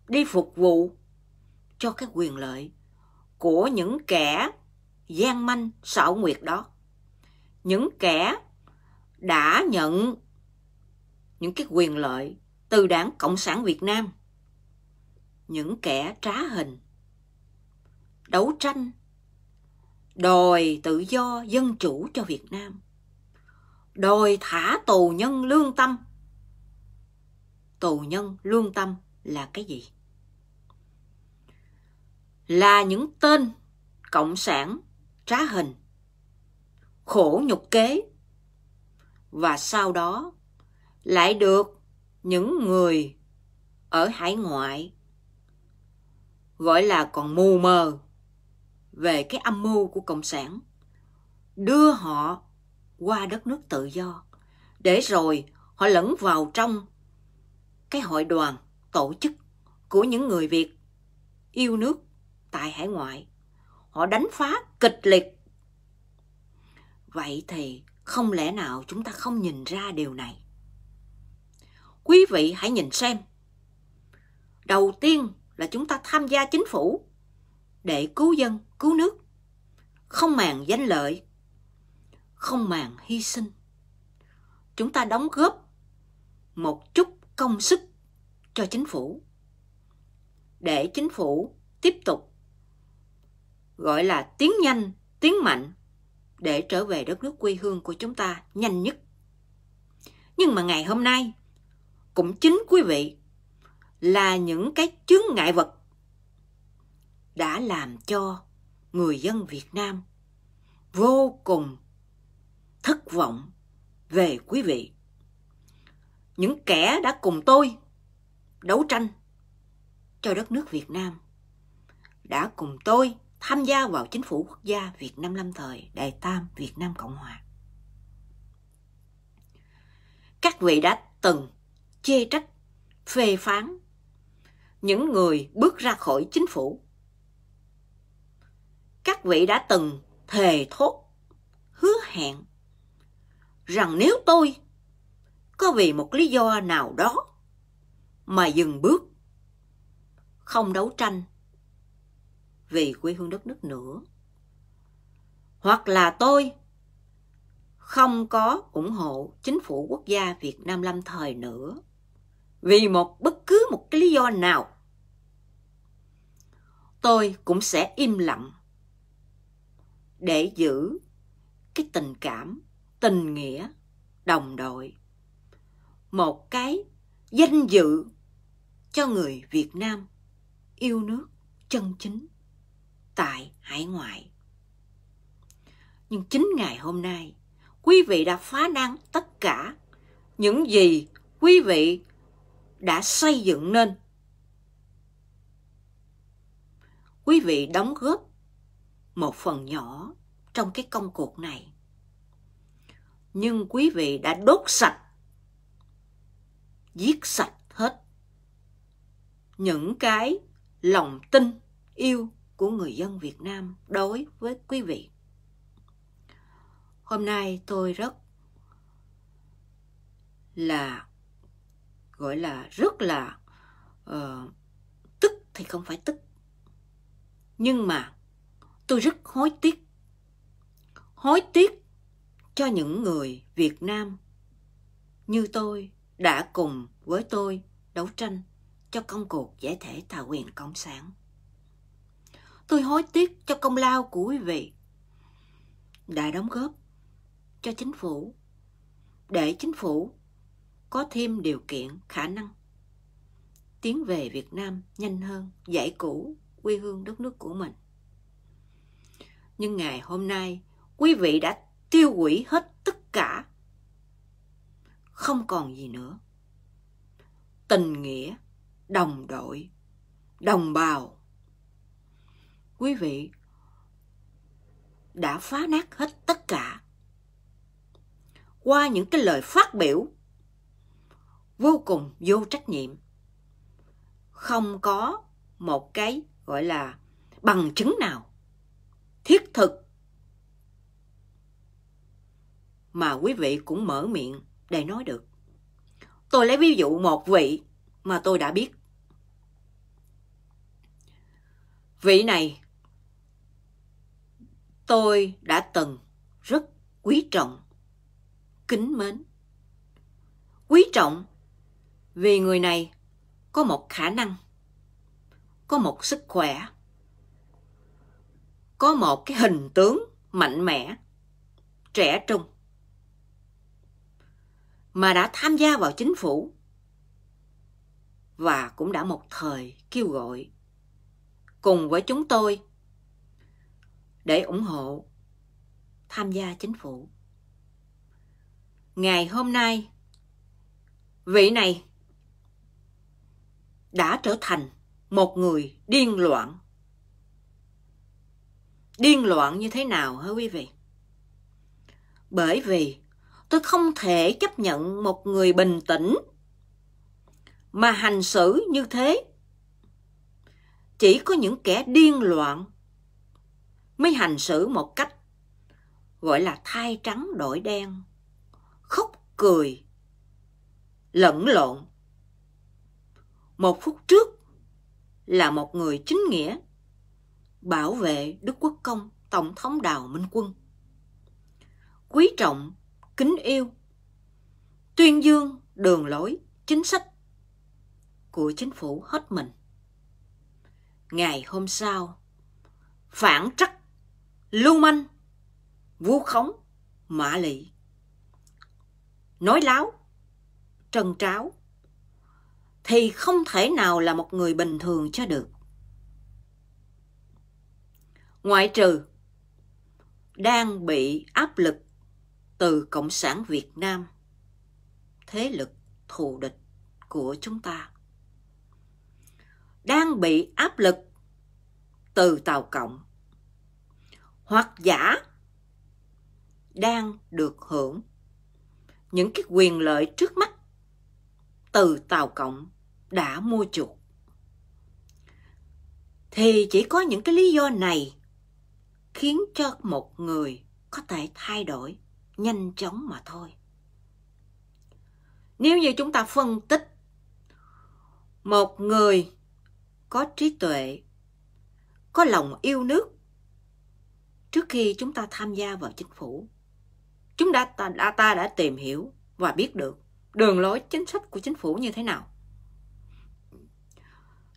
đi phục vụ cho cái quyền lợi của những kẻ gian manh, xảo nguyệt đó. Những kẻ đã nhận những cái quyền lợi từ đảng Cộng sản Việt Nam. Những kẻ trá hình đấu tranh đòi tự do dân chủ cho Việt Nam. Đòi thả tù nhân lương tâm. Tù nhân lương tâm là cái gì? Là những tên cộng sản trá hình, khổ nhục kế. Và sau đó lại được những người ở hải ngoại, gọi là còn mù mờ về cái âm mưu của cộng sản, đưa họ qua đất nước tự do. Để rồi họ lẫn vào trong cái hội đoàn tổ chức của những người việt yêu nước tại hải ngoại. Họ đánh phá kịch liệt. Vậy thì không lẽ nào chúng ta không nhìn ra điều này? Quý vị hãy nhìn xem. Đầu tiên là chúng ta tham gia chính phủ để cứu dân, cứu nước, không màng danh lợi, không màng hy sinh. Chúng ta đóng góp một chút công sức cho chính phủ. Để chính phủ tiếp tục gọi là tiến nhanh, tiến mạnh để trở về đất nước quê hương của chúng ta nhanh nhất. Nhưng mà ngày hôm nay cũng chính quý vị là những cái chướng ngại vật đã làm cho người dân Việt Nam vô cùng thất vọng về quý vị. Những kẻ đã cùng tôi đấu tranh cho đất nước Việt Nam đã cùng tôi tham gia vào chính phủ quốc gia Việt Nam lâm thời Đại Tam Việt Nam Cộng Hòa. Các vị đã từng chê trách, phê phán những người bước ra khỏi chính phủ. Các vị đã từng thề thốt, hứa hẹn rằng nếu tôi có vì một lý do nào đó mà dừng bước, không đấu tranh vì quê hương đất nước nữa, hoặc là tôi không có ủng hộ chính phủ quốc gia Việt Nam lâm thời nữa vì một bất cứ một cái lý do nào tôi cũng sẽ im lặng để giữ cái tình cảm tình nghĩa đồng đội một cái danh dự cho người việt nam yêu nước chân chính tại hải ngoại. Nhưng chính ngày hôm nay, quý vị đã phá năng tất cả những gì quý vị đã xây dựng nên. Quý vị đóng góp một phần nhỏ trong cái công cuộc này. Nhưng quý vị đã đốt sạch, giết sạch hết những cái lòng tin yêu của người dân Việt Nam đối với quý vị. Hôm nay tôi rất là gọi là rất là uh, tức thì không phải tức nhưng mà tôi rất hối tiếc hối tiếc cho những người việt nam như tôi đã cùng với tôi đấu tranh cho công cuộc giải thể tà quyền cộng sản. Tôi hối tiếc cho công lao của quý vị đã đóng góp cho chính phủ để chính phủ có thêm điều kiện khả năng tiến về Việt Nam nhanh hơn giải cũ quê hương đất nước của mình. Nhưng ngày hôm nay, quý vị đã tiêu hủy hết tất cả. Không còn gì nữa. Tình nghĩa, đồng đội, đồng bào. Quý vị đã phá nát hết tất cả qua những cái lời phát biểu, vô cùng vô trách nhiệm không có một cái gọi là bằng chứng nào thiết thực mà quý vị cũng mở miệng để nói được. Tôi lấy ví dụ một vị mà tôi đã biết. Vị này tôi đã từng rất quý trọng, kính mến. Quý trọng vì người này có một khả năng, có một sức khỏe, có một cái hình tướng mạnh mẽ, trẻ trung mà đã tham gia vào chính phủ và cũng đã một thời kêu gọi cùng với chúng tôi để ủng hộ tham gia chính phủ. Ngày hôm nay, vị này đã trở thành một người điên loạn. Điên loạn như thế nào hả quý vị? Bởi vì tôi không thể chấp nhận một người bình tĩnh mà hành xử như thế. Chỉ có những kẻ điên loạn mới hành xử một cách gọi là thay trắng đổi đen, khóc cười, lẫn lộn. Một phút trước là một người chính nghĩa, bảo vệ Đức Quốc Công Tổng thống Đào Minh Quân. Quý trọng, kính yêu, tuyên dương đường lối, chính sách của chính phủ hết mình. Ngày hôm sau, phản trắc lưu manh, vu khống, mã lị, nói láo, trần tráo, thì không thể nào là một người bình thường cho được. Ngoại trừ đang bị áp lực từ Cộng sản Việt Nam, thế lực thù địch của chúng ta. Đang bị áp lực từ Tàu Cộng hoặc giả đang được hưởng những cái quyền lợi trước mắt từ Tàu Cộng đã mua chuộc. Thì chỉ có những cái lý do này khiến cho một người có thể thay đổi nhanh chóng mà thôi. Nếu như chúng ta phân tích một người có trí tuệ, có lòng yêu nước trước khi chúng ta tham gia vào chính phủ. Chúng ta ta đã, ta đã tìm hiểu và biết được đường lối chính sách của chính phủ như thế nào.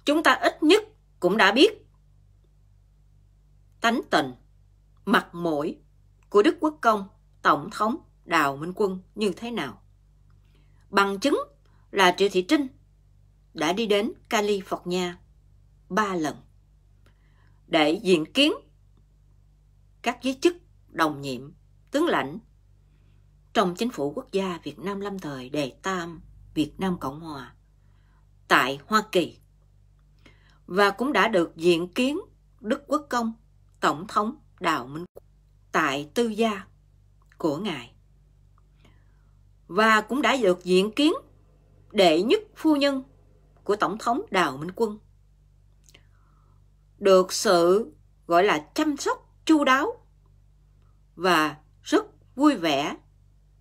Chúng ta ít nhất cũng đã biết tánh tình mặt mũi của đức quốc công tổng thống đào minh quân như thế nào. Bằng chứng là triệu thị trinh đã đi đến california ba lần để diện kiến các giới chức đồng nhiệm, tướng lãnh. Trong chính phủ quốc gia Việt Nam lâm thời đề tam Việt Nam Cộng Hòa tại Hoa Kỳ. Và cũng đã được diện kiến Đức Quốc Công Tổng thống Đào Minh tại tư gia của Ngài. Và cũng đã được diện kiến đệ nhất phu nhân của Tổng thống Đào Minh Quân được sự gọi là chăm sóc chu đáo và rất vui vẻ,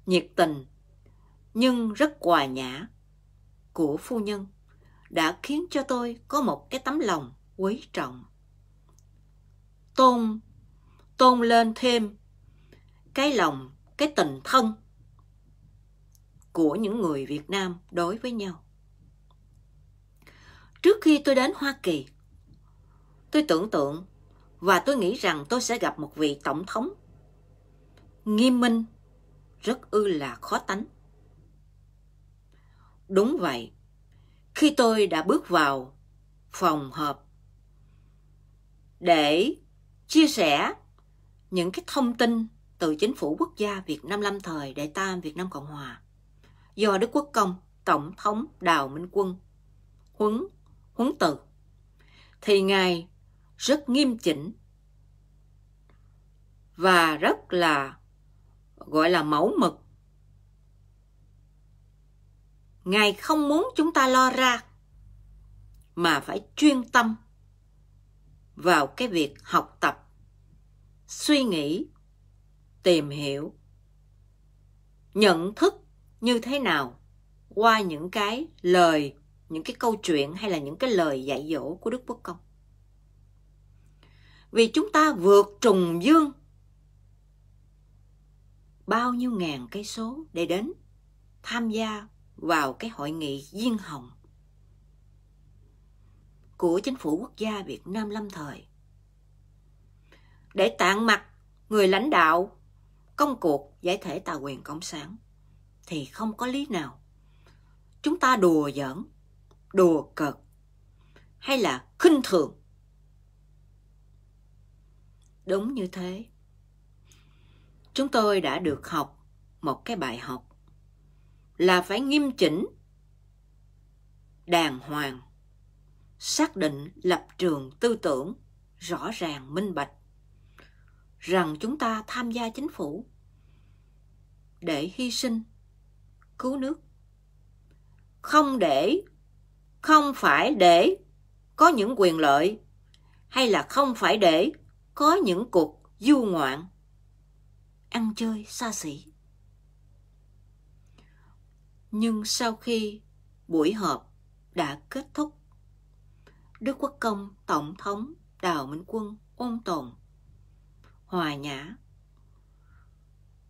nhiệt tình nhưng rất hòa nhã của phu nhân đã khiến cho tôi có một cái tấm lòng quý trọng. Tôn tôn lên thêm cái lòng, cái tình thân của những người Việt Nam đối với nhau. trước khi tôi đến Hoa Kỳ, tôi tưởng tượng và tôi nghĩ rằng tôi sẽ gặp một vị tổng thống nghiêm minh, rất ư là khó tánh. Đúng vậy, khi tôi đã bước vào phòng họp để chia sẻ những cái thông tin từ chính phủ quốc gia Việt Nam lâm thời Đại Tam Việt Nam Cộng Hòa do Đức Quốc Công Tổng thống Đào Minh Quân huấn huấn từ thì ngài rất nghiêm chỉnh và rất là, gọi là mẫu mực. Ngài không muốn chúng ta lo ra, mà phải chuyên tâm vào cái việc học tập, suy nghĩ, tìm hiểu, nhận thức như thế nào qua những cái lời, những cái câu chuyện hay là những cái lời dạy dỗ của đức quốc công vì chúng ta vượt trùng dương. Bao nhiêu ngàn cây số để đến tham gia vào cái hội nghị Diên Hồng của chính phủ quốc gia Việt Nam lâm thời. Để tạng mặt người lãnh đạo công cuộc giải thể tà quyền cộng sản thì không có lý nào. Chúng ta đùa giỡn, đùa cợt hay là khinh thường đúng như thế. Chúng tôi đã được học một cái bài học là phải nghiêm chỉnh, đàng hoàng, xác định lập trường tư tưởng rõ ràng, minh bạch, rằng chúng ta tham gia chính phủ để hy sinh, cứu nước. Không để, không phải để có những quyền lợi hay là không phải để có những cuộc du ngoạn. Ăn chơi xa xỉ. Nhưng sau khi buổi họp đã kết thúc, đức quốc công tổng thống đào minh quân ôn tồn. Hòa nhã.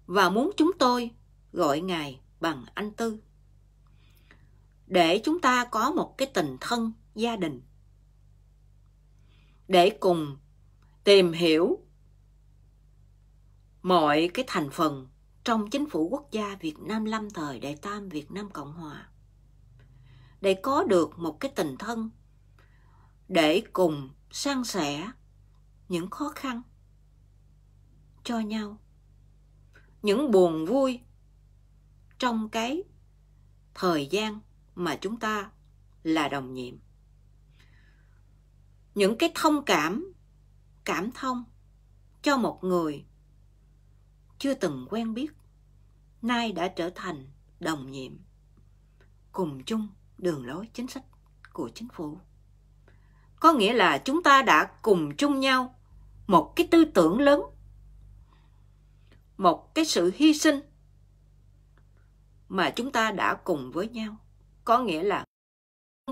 Và muốn chúng tôi gọi ngài bằng anh tư. Để chúng ta có một cái tình thân gia đình. Để cùng tìm hiểu mọi cái thành phần trong chính phủ quốc gia Việt Nam lâm thời, Đại Tam Việt Nam Cộng Hòa, để có được một cái tình thân để cùng san sẻ những khó khăn cho nhau, những buồn vui trong cái thời gian mà chúng ta là đồng nhiệm. Những cái thông cảm cảm thông cho một người chưa từng quen biết, nay đã trở thành đồng nhiệm cùng chung đường lối chính sách của chính phủ. Có nghĩa là chúng ta đã cùng chung nhau một cái tư tưởng lớn, một cái sự hy sinh mà chúng ta đã cùng với nhau. Có nghĩa là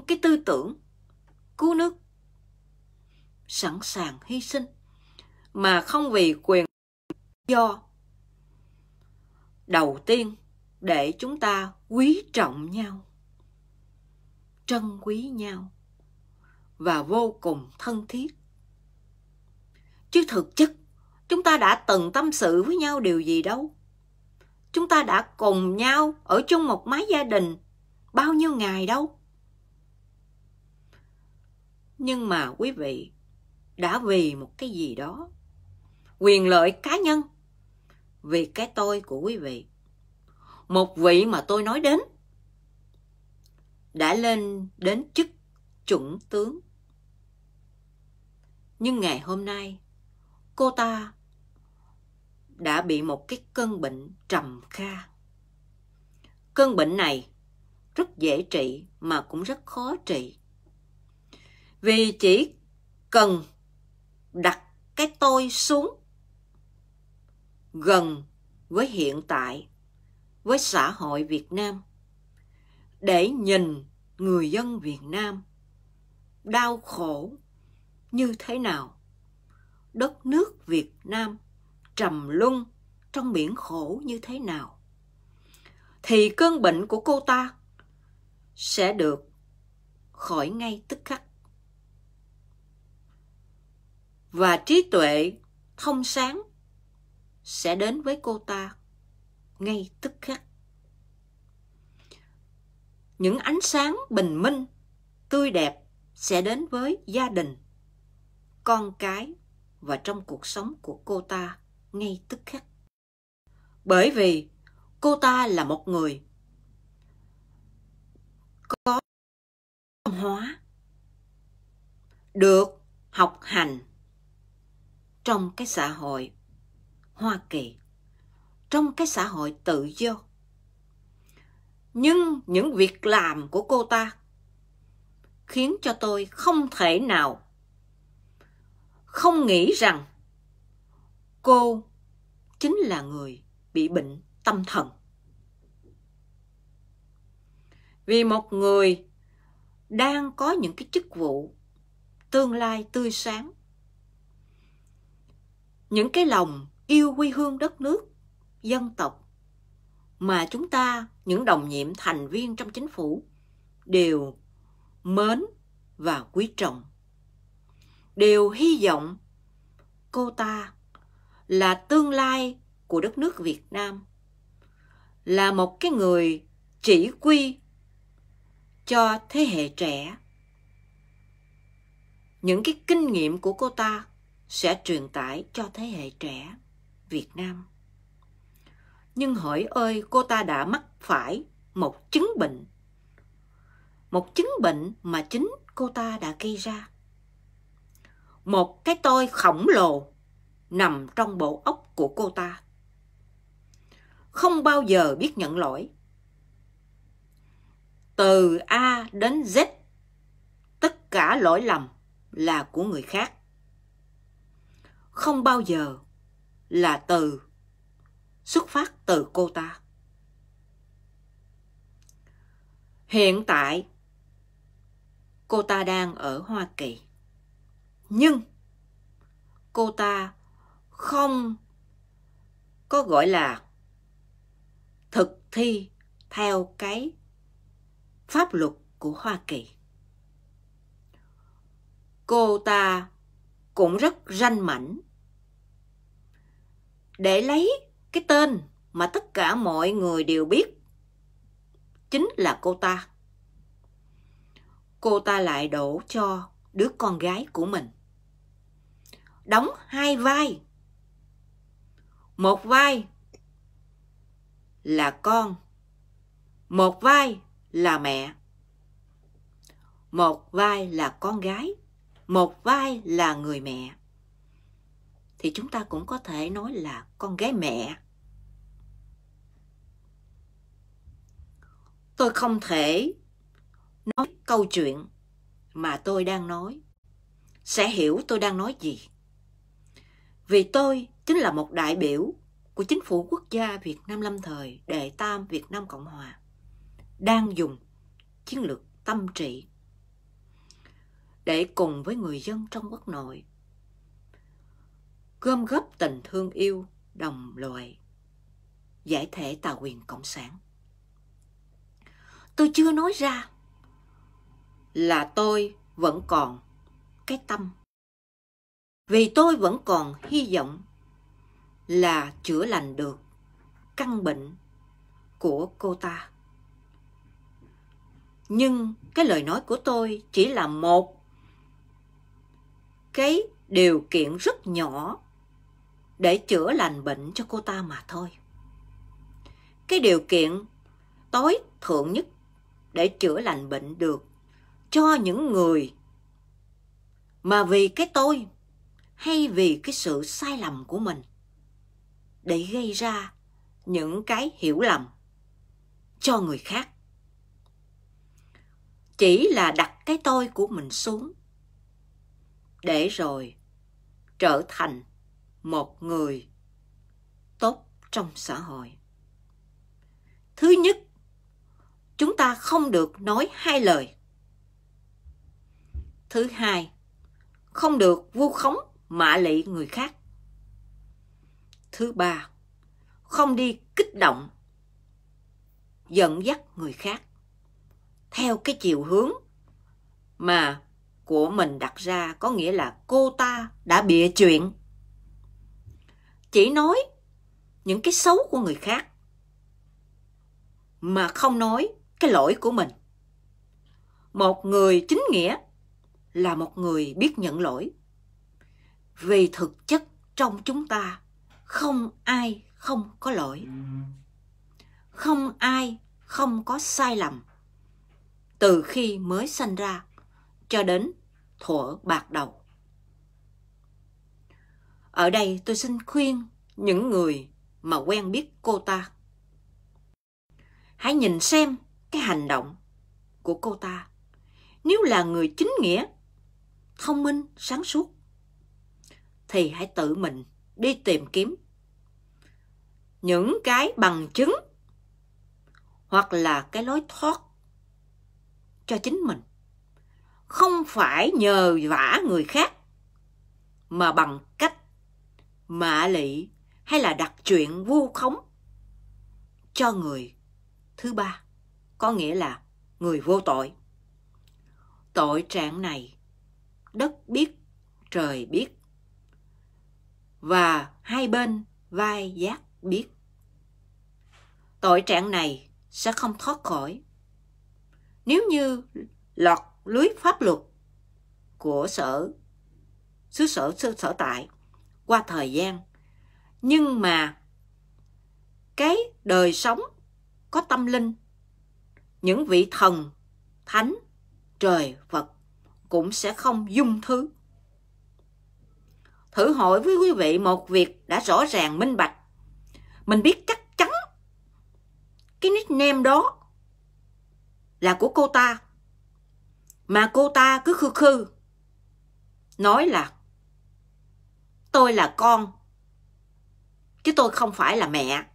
cái tư tưởng cứu nước sẵn sàng hy sinh, mà không vì quyền do. Đầu tiên, để chúng ta quý trọng nhau, trân quý nhau và vô cùng thân thiết. Chứ thực chất, chúng ta đã từng tâm sự với nhau điều gì đâu. Chúng ta đã cùng nhau ở chung một mái gia đình bao nhiêu ngày đâu. Nhưng mà quý vị đã vì một cái gì đó. Quyền lợi cá nhân. Vì cái tôi của quý vị. Một vị mà tôi nói đến đã lên đến chức chuẩn tướng. Nhưng ngày hôm nay, cô ta đã bị một cái cơn bệnh trầm kha. Cơn bệnh này rất dễ trị mà cũng rất khó trị. Vì chỉ cần đặt cái tôi xuống gần với hiện tại, với xã hội việt nam, để nhìn người dân việt nam đau khổ như thế nào. Đất nước việt nam trầm luân trong biển khổ như thế nào. Thì cơn bệnh của cô ta sẽ được khỏi ngay tức khắc và trí tuệ thông sáng sẽ đến với cô ta ngay tức khắc. Những ánh sáng bình minh, tươi đẹp sẽ đến với gia đình, con cái và trong cuộc sống của cô ta ngay tức khắc. Bởi vì cô ta là một người có văn hóa, được học hành trong cái xã hội hoa kỳ, trong cái xã hội tự do. Nhưng những việc làm của cô ta khiến cho tôi không thể nào không nghĩ rằng cô chính là người bị bệnh tâm thần. Vì một người đang có những cái chức vụ tương lai tươi sáng những cái lòng yêu quê hương đất nước, dân tộc mà chúng ta, những đồng nhiệm thành viên trong chính phủ, đều mến và quý trọng. Đều hy vọng cô ta là tương lai của đất nước việt nam, là một cái người chỉ quy cho thế hệ trẻ. Những cái kinh nghiệm của cô ta sẽ truyền tải cho thế hệ trẻ việt nam. Nhưng hỏi ơi, cô ta đã mắc phải một chứng bệnh. Một chứng bệnh mà chính cô ta đã gây ra. Một cái tôi khổng lồ nằm trong bộ óc của cô ta. Không bao giờ biết nhận lỗi. Từ a đến z, tất cả lỗi lầm là của người khác không bao giờ là từ xuất phát từ cô ta. Hiện tại, cô ta đang ở hoa kỳ. Nhưng cô ta không có gọi là thực thi theo cái pháp luật của hoa kỳ. Cô ta cũng rất ranh mảnh để lấy cái tên mà tất cả mọi người đều biết. Chính là cô ta. Cô ta lại đổ cho đứa con gái của mình. Đóng hai vai. Một vai là con, một vai là mẹ, một vai là con gái, một vai là người mẹ thì chúng ta cũng có thể nói là con gái mẹ. Tôi không thể nói câu chuyện mà tôi đang nói. Sẽ hiểu tôi đang nói gì. Vì tôi chính là một đại biểu của chính phủ quốc gia Việt Nam lâm thời, đệ tam Việt Nam Cộng Hòa, đang dùng chiến lược tâm trị để cùng với người dân trong quốc nội gom góp tình thương yêu, đồng loại giải thể tà quyền cộng sản. Tôi chưa nói ra là tôi vẫn còn cái tâm. Vì tôi vẫn còn hy vọng là chữa lành được căn bệnh của cô ta. Nhưng cái lời nói của tôi chỉ là một cái điều kiện rất nhỏ để chữa lành bệnh cho cô ta mà thôi. Cái điều kiện tối thượng nhất để chữa lành bệnh được cho những người mà vì cái tôi hay vì cái sự sai lầm của mình để gây ra những cái hiểu lầm cho người khác. Chỉ là đặt cái tôi của mình xuống để rồi trở thành một người tốt trong xã hội. Thứ nhất, chúng ta không được nói hai lời. Thứ hai, không được vu khống, mạ lị người khác. Thứ ba, không đi kích động dẫn dắt người khác theo cái chiều hướng mà của mình đặt ra, có nghĩa là cô ta đã bịa chuyện. Chỉ nói những cái xấu của người khác, mà không nói cái lỗi của mình. Một người chính nghĩa là một người biết nhận lỗi. Vì thực chất trong chúng ta không ai không có lỗi. Không ai không có sai lầm. Từ khi mới sanh ra cho đến thuở bạc đầu. Ở đây tôi xin khuyên những người mà quen biết cô ta. Hãy nhìn xem cái hành động của cô ta. Nếu là người chính nghĩa, thông minh, sáng suốt, thì hãy tự mình đi tìm kiếm những cái bằng chứng hoặc là cái lối thoát cho chính mình không phải nhờ vả người khác mà bằng cách mạ lị hay là đặt chuyện vu khống cho người thứ ba có nghĩa là người vô tội. Tội trạng này đất biết trời biết và hai bên vai giác biết. Tội trạng này sẽ không thoát khỏi. Nếu như lọt lưới pháp luật của sở xứ sở sở, sở tại qua thời gian. Nhưng mà cái đời sống có tâm linh. Những vị thần, thánh, trời, phật cũng sẽ không dung thứ. Thử hỏi với quý vị một việc đã rõ ràng minh bạch. Mình biết chắc chắn cái nickname đó là của cô ta. Mà cô ta cứ khư khư nói là tôi là con, chứ tôi không phải là mẹ.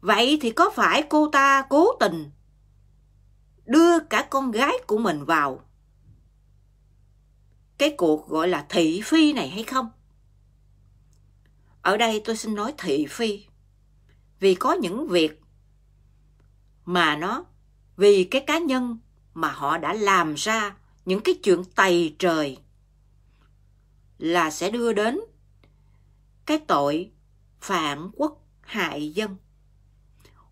Vậy thì có phải cô ta cố tình đưa cả con gái của mình vào cái cuộc gọi là thị phi này hay không? Ở đây tôi xin nói thị phi, vì có những việc mà nó, vì cái cá nhân mà họ đã làm ra những cái chuyện tày trời là sẽ đưa đến. Cái tội phản quốc hại dân.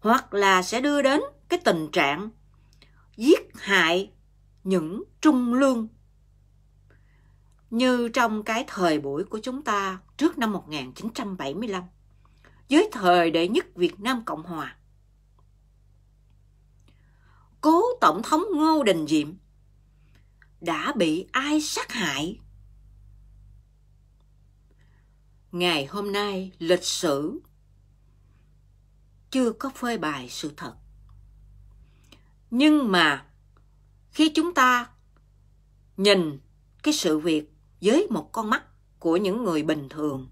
Hoặc là sẽ đưa đến cái tình trạng giết hại những trung lương. Như trong cái thời buổi của chúng ta trước năm 1975 dưới thời đệ nhất Việt Nam Cộng Hòa. Cố tổng thống Ngô Đình Diệm đã bị ai sát hại? Ngày hôm nay lịch sử chưa có phơi bày sự thật. Nhưng mà khi chúng ta nhìn cái sự việc với một con mắt của những người bình thường,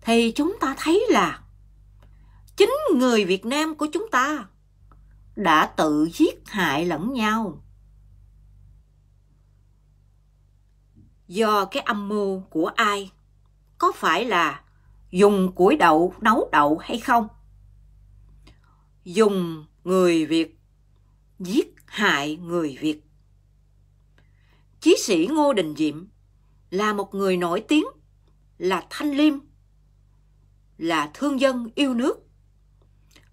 thì chúng ta thấy là chính người Việt Nam của chúng ta đã tự giết hại lẫn nhau. Do cái âm mưu của ai? Có phải là dùng củi đậu nấu đậu hay không? Dùng người Việt giết hại người Việt. Chí sĩ Ngô Đình Diệm là một người nổi tiếng, là thanh liêm, là thương dân yêu nước,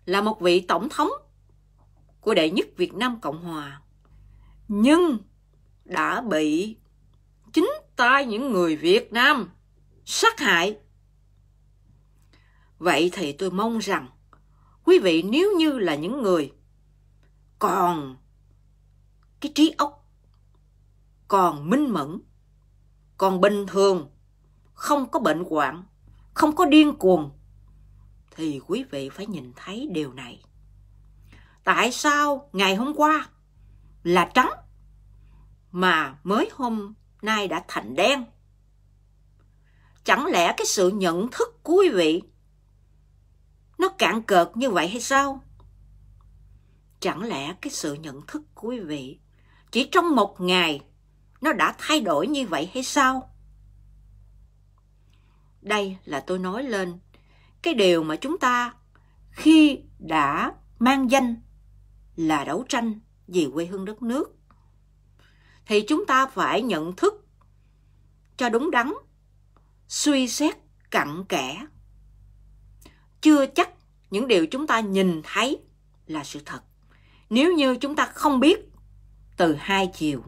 là một vị tổng thống của đệ nhất Việt Nam Cộng Hòa. Nhưng đã bị chính tay những người Việt Nam sát hại. Vậy thì tôi mong rằng, quý vị nếu như là những người còn cái trí óc, còn minh mẫn, còn bình thường, không có bệnh hoạn, không có điên cuồng, thì quý vị phải nhìn thấy điều này tại sao ngày hôm qua là trắng mà mới hôm nay đã thành đen chẳng lẽ cái sự nhận thức của quý vị nó cạn cợt như vậy hay sao? Chẳng lẽ cái sự nhận thức của quý vị chỉ trong một ngày nó đã thay đổi như vậy hay sao? Đây là tôi nói lên cái điều mà chúng ta khi đã mang danh là đấu tranh vì quê hương đất nước thì chúng ta phải nhận thức cho đúng đắn, suy xét cặn kẽ. Chưa chắc những điều chúng ta nhìn thấy là sự thật. Nếu như chúng ta không biết, từ hai chiều.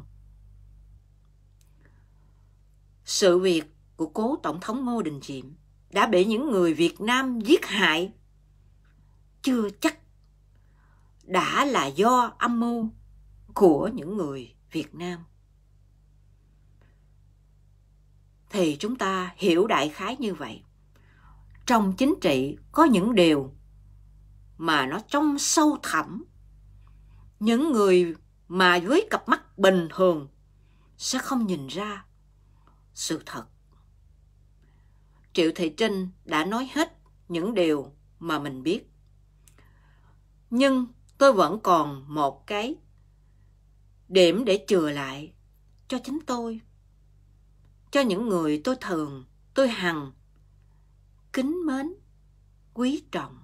Sự việc của cố Tổng thống Ngô Đình Diệm đã bị những người Việt Nam giết hại chưa chắc đã là do âm mưu của những người Việt Nam. Thì chúng ta hiểu đại khái như vậy. Trong chính trị có những điều mà nó trong sâu thẳm. Những người mà với cặp mắt bình thường sẽ không nhìn ra sự thật. Triệu Thị Trinh đã nói hết những điều mà mình biết. Nhưng tôi vẫn còn một cái điểm để chừa lại cho chính tôi. Cho những người tôi thường, tôi hằng, kính mến, quý trọng.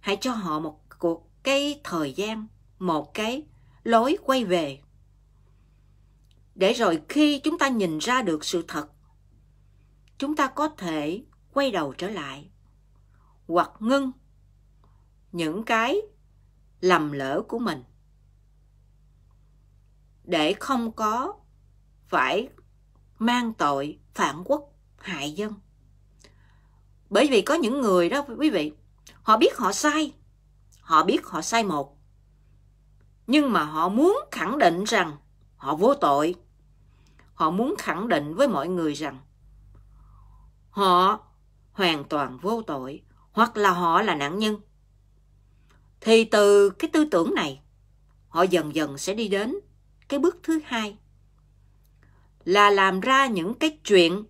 Hãy cho họ một cuộc cái thời gian, một cái lối quay về. Để rồi khi chúng ta nhìn ra được sự thật, chúng ta có thể quay đầu trở lại hoặc ngưng những cái lầm lỡ của mình để không có phải mang tội phản quốc, hại dân. Bởi vì có những người đó, quý vị, họ biết họ sai, họ biết họ sai một. Nhưng mà họ muốn khẳng định rằng họ vô tội. Họ muốn khẳng định với mọi người rằng họ hoàn toàn vô tội, hoặc là họ là nạn nhân. Thì từ cái tư tưởng này, họ dần dần sẽ đi đến cái bước thứ hai là làm ra những cái chuyện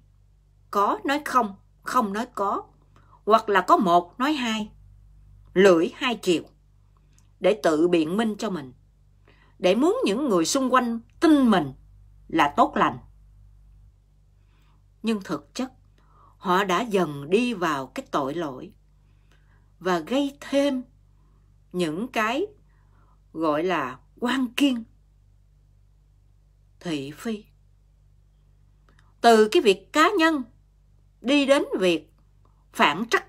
có nói không không nói có, hoặc là có một nói hai, lưỡi hai chiều để tự biện minh cho mình, để muốn những người xung quanh tin mình là tốt lành. Nhưng thực chất, họ đã dần đi vào cái tội lỗi và gây thêm những cái gọi là quan kiên thị phi từ cái việc cá nhân đi đến việc phản trắc.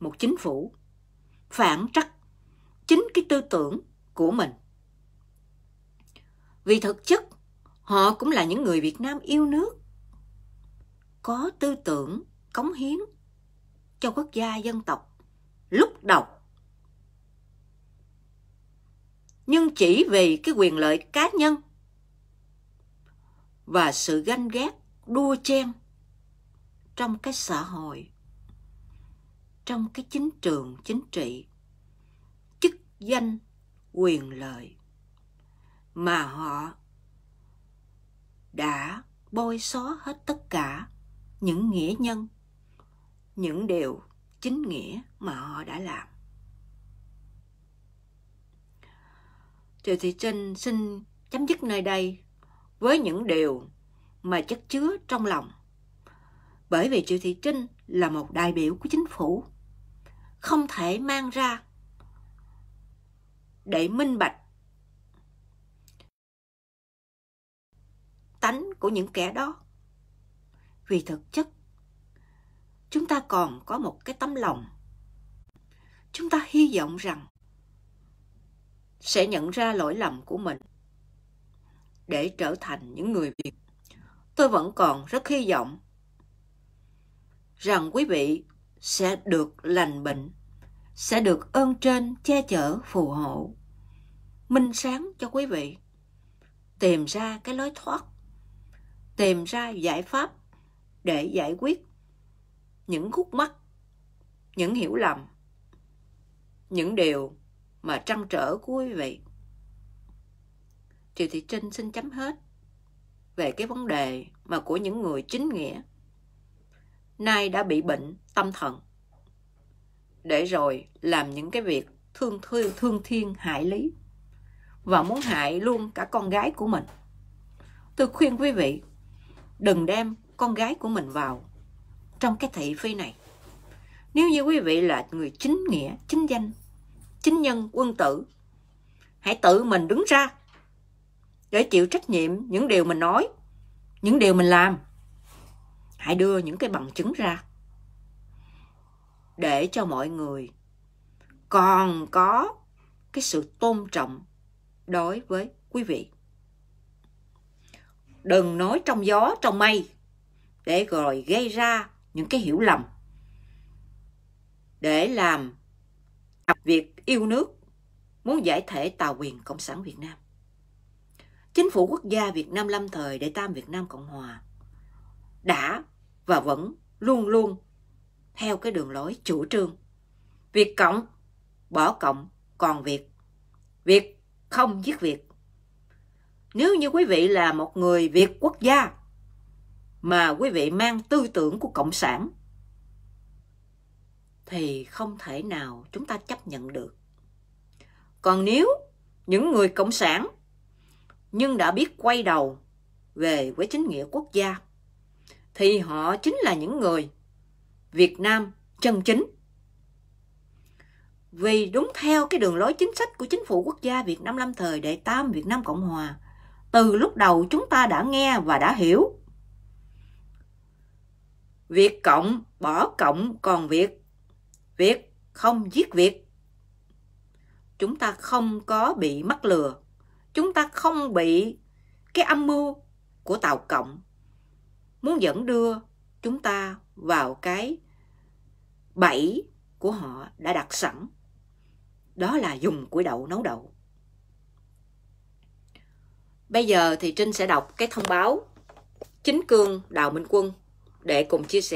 Một chính phủ phản trắc chính cái tư tưởng của mình. Vì thực chất, họ cũng là những người việt nam yêu nước, có tư tưởng cống hiến cho quốc gia dân tộc lúc đầu. Nhưng chỉ vì cái quyền lợi cá nhân và sự ganh ghét, đua chen trong cái xã hội, trong cái chính trường, chính trị, chức danh, quyền lợi mà họ đã bôi xóa hết tất cả những nghĩa nhân, những điều chính nghĩa mà họ đã làm. Triệu Thị Trinh xin chấm dứt nơi đây với những điều mà chất chứa trong lòng. Bởi vì Triệu Thị Trinh là một đại biểu của chính phủ, không thể mang ra để minh bạch tánh của những kẻ đó. Vì thực chất, chúng ta còn có một cái tấm lòng. Chúng ta hy vọng rằng sẽ nhận ra lỗi lầm của mình để trở thành những người Việt. Tôi vẫn còn rất hy vọng rằng quý vị sẽ được lành bệnh, sẽ được ơn trên che chở phù hộ, minh sáng cho quý vị, tìm ra cái lối thoát, tìm ra giải pháp để giải quyết những khúc mắc, những hiểu lầm, những điều mà trăn trở của quý vị. Triệu Thị Trinh xin chấm hết về cái vấn đề mà của những người chính nghĩa nay đã bị bệnh tâm thần để rồi làm những cái việc thương thương thương thiên hại lý và muốn hại luôn cả con gái của mình. Tôi khuyên quý vị đừng đem con gái của mình vào trong cái thị phi này. Nếu như quý vị là người chính nghĩa, chính danh, chính nhân, quân tử, hãy tự mình đứng ra để chịu trách nhiệm những điều mình nói, những điều mình làm. Hãy đưa những cái bằng chứng ra để cho mọi người còn có cái sự tôn trọng đối với quý vị. Đừng nói trong gió, trong mây để rồi gây ra những cái hiểu lầm để làm việc yêu nước muốn giải thể tàu quyền Cộng sản Việt Nam. Chính phủ quốc gia Việt Nam lâm thời Đại tam Việt Nam Cộng Hòa đã và vẫn luôn luôn theo cái đường lối chủ trương. Việt Cộng, bỏ Cộng còn Việt Việt không giết Việt nếu như quý vị là một người Việt quốc gia mà quý vị mang tư tưởng của Cộng sản, thì không thể nào chúng ta chấp nhận được. Còn nếu những người Cộng sản nhưng đã biết quay đầu về với chính nghĩa quốc gia thì họ chính là những người Việt Nam chân chính. Vì đúng theo cái đường lối chính sách của chính phủ quốc gia Việt Nam lâm thời đệ tam Việt Nam Cộng Hòa, từ lúc đầu chúng ta đã nghe và đã hiểu. Việt Cộng bỏ Cộng còn Việt. Việt không giết Việt. Chúng ta không có bị mắc lừa. Chúng ta không bị cái âm mưu của Tàu Cộng muốn dẫn đưa chúng ta vào cái bẫy của họ đã đặt sẵn. Đó là dùng củi đậu nấu đậu. Bây giờ thì Trinh sẽ đọc cái thông báo chính cương Đào Minh Quân để cùng chia sẻ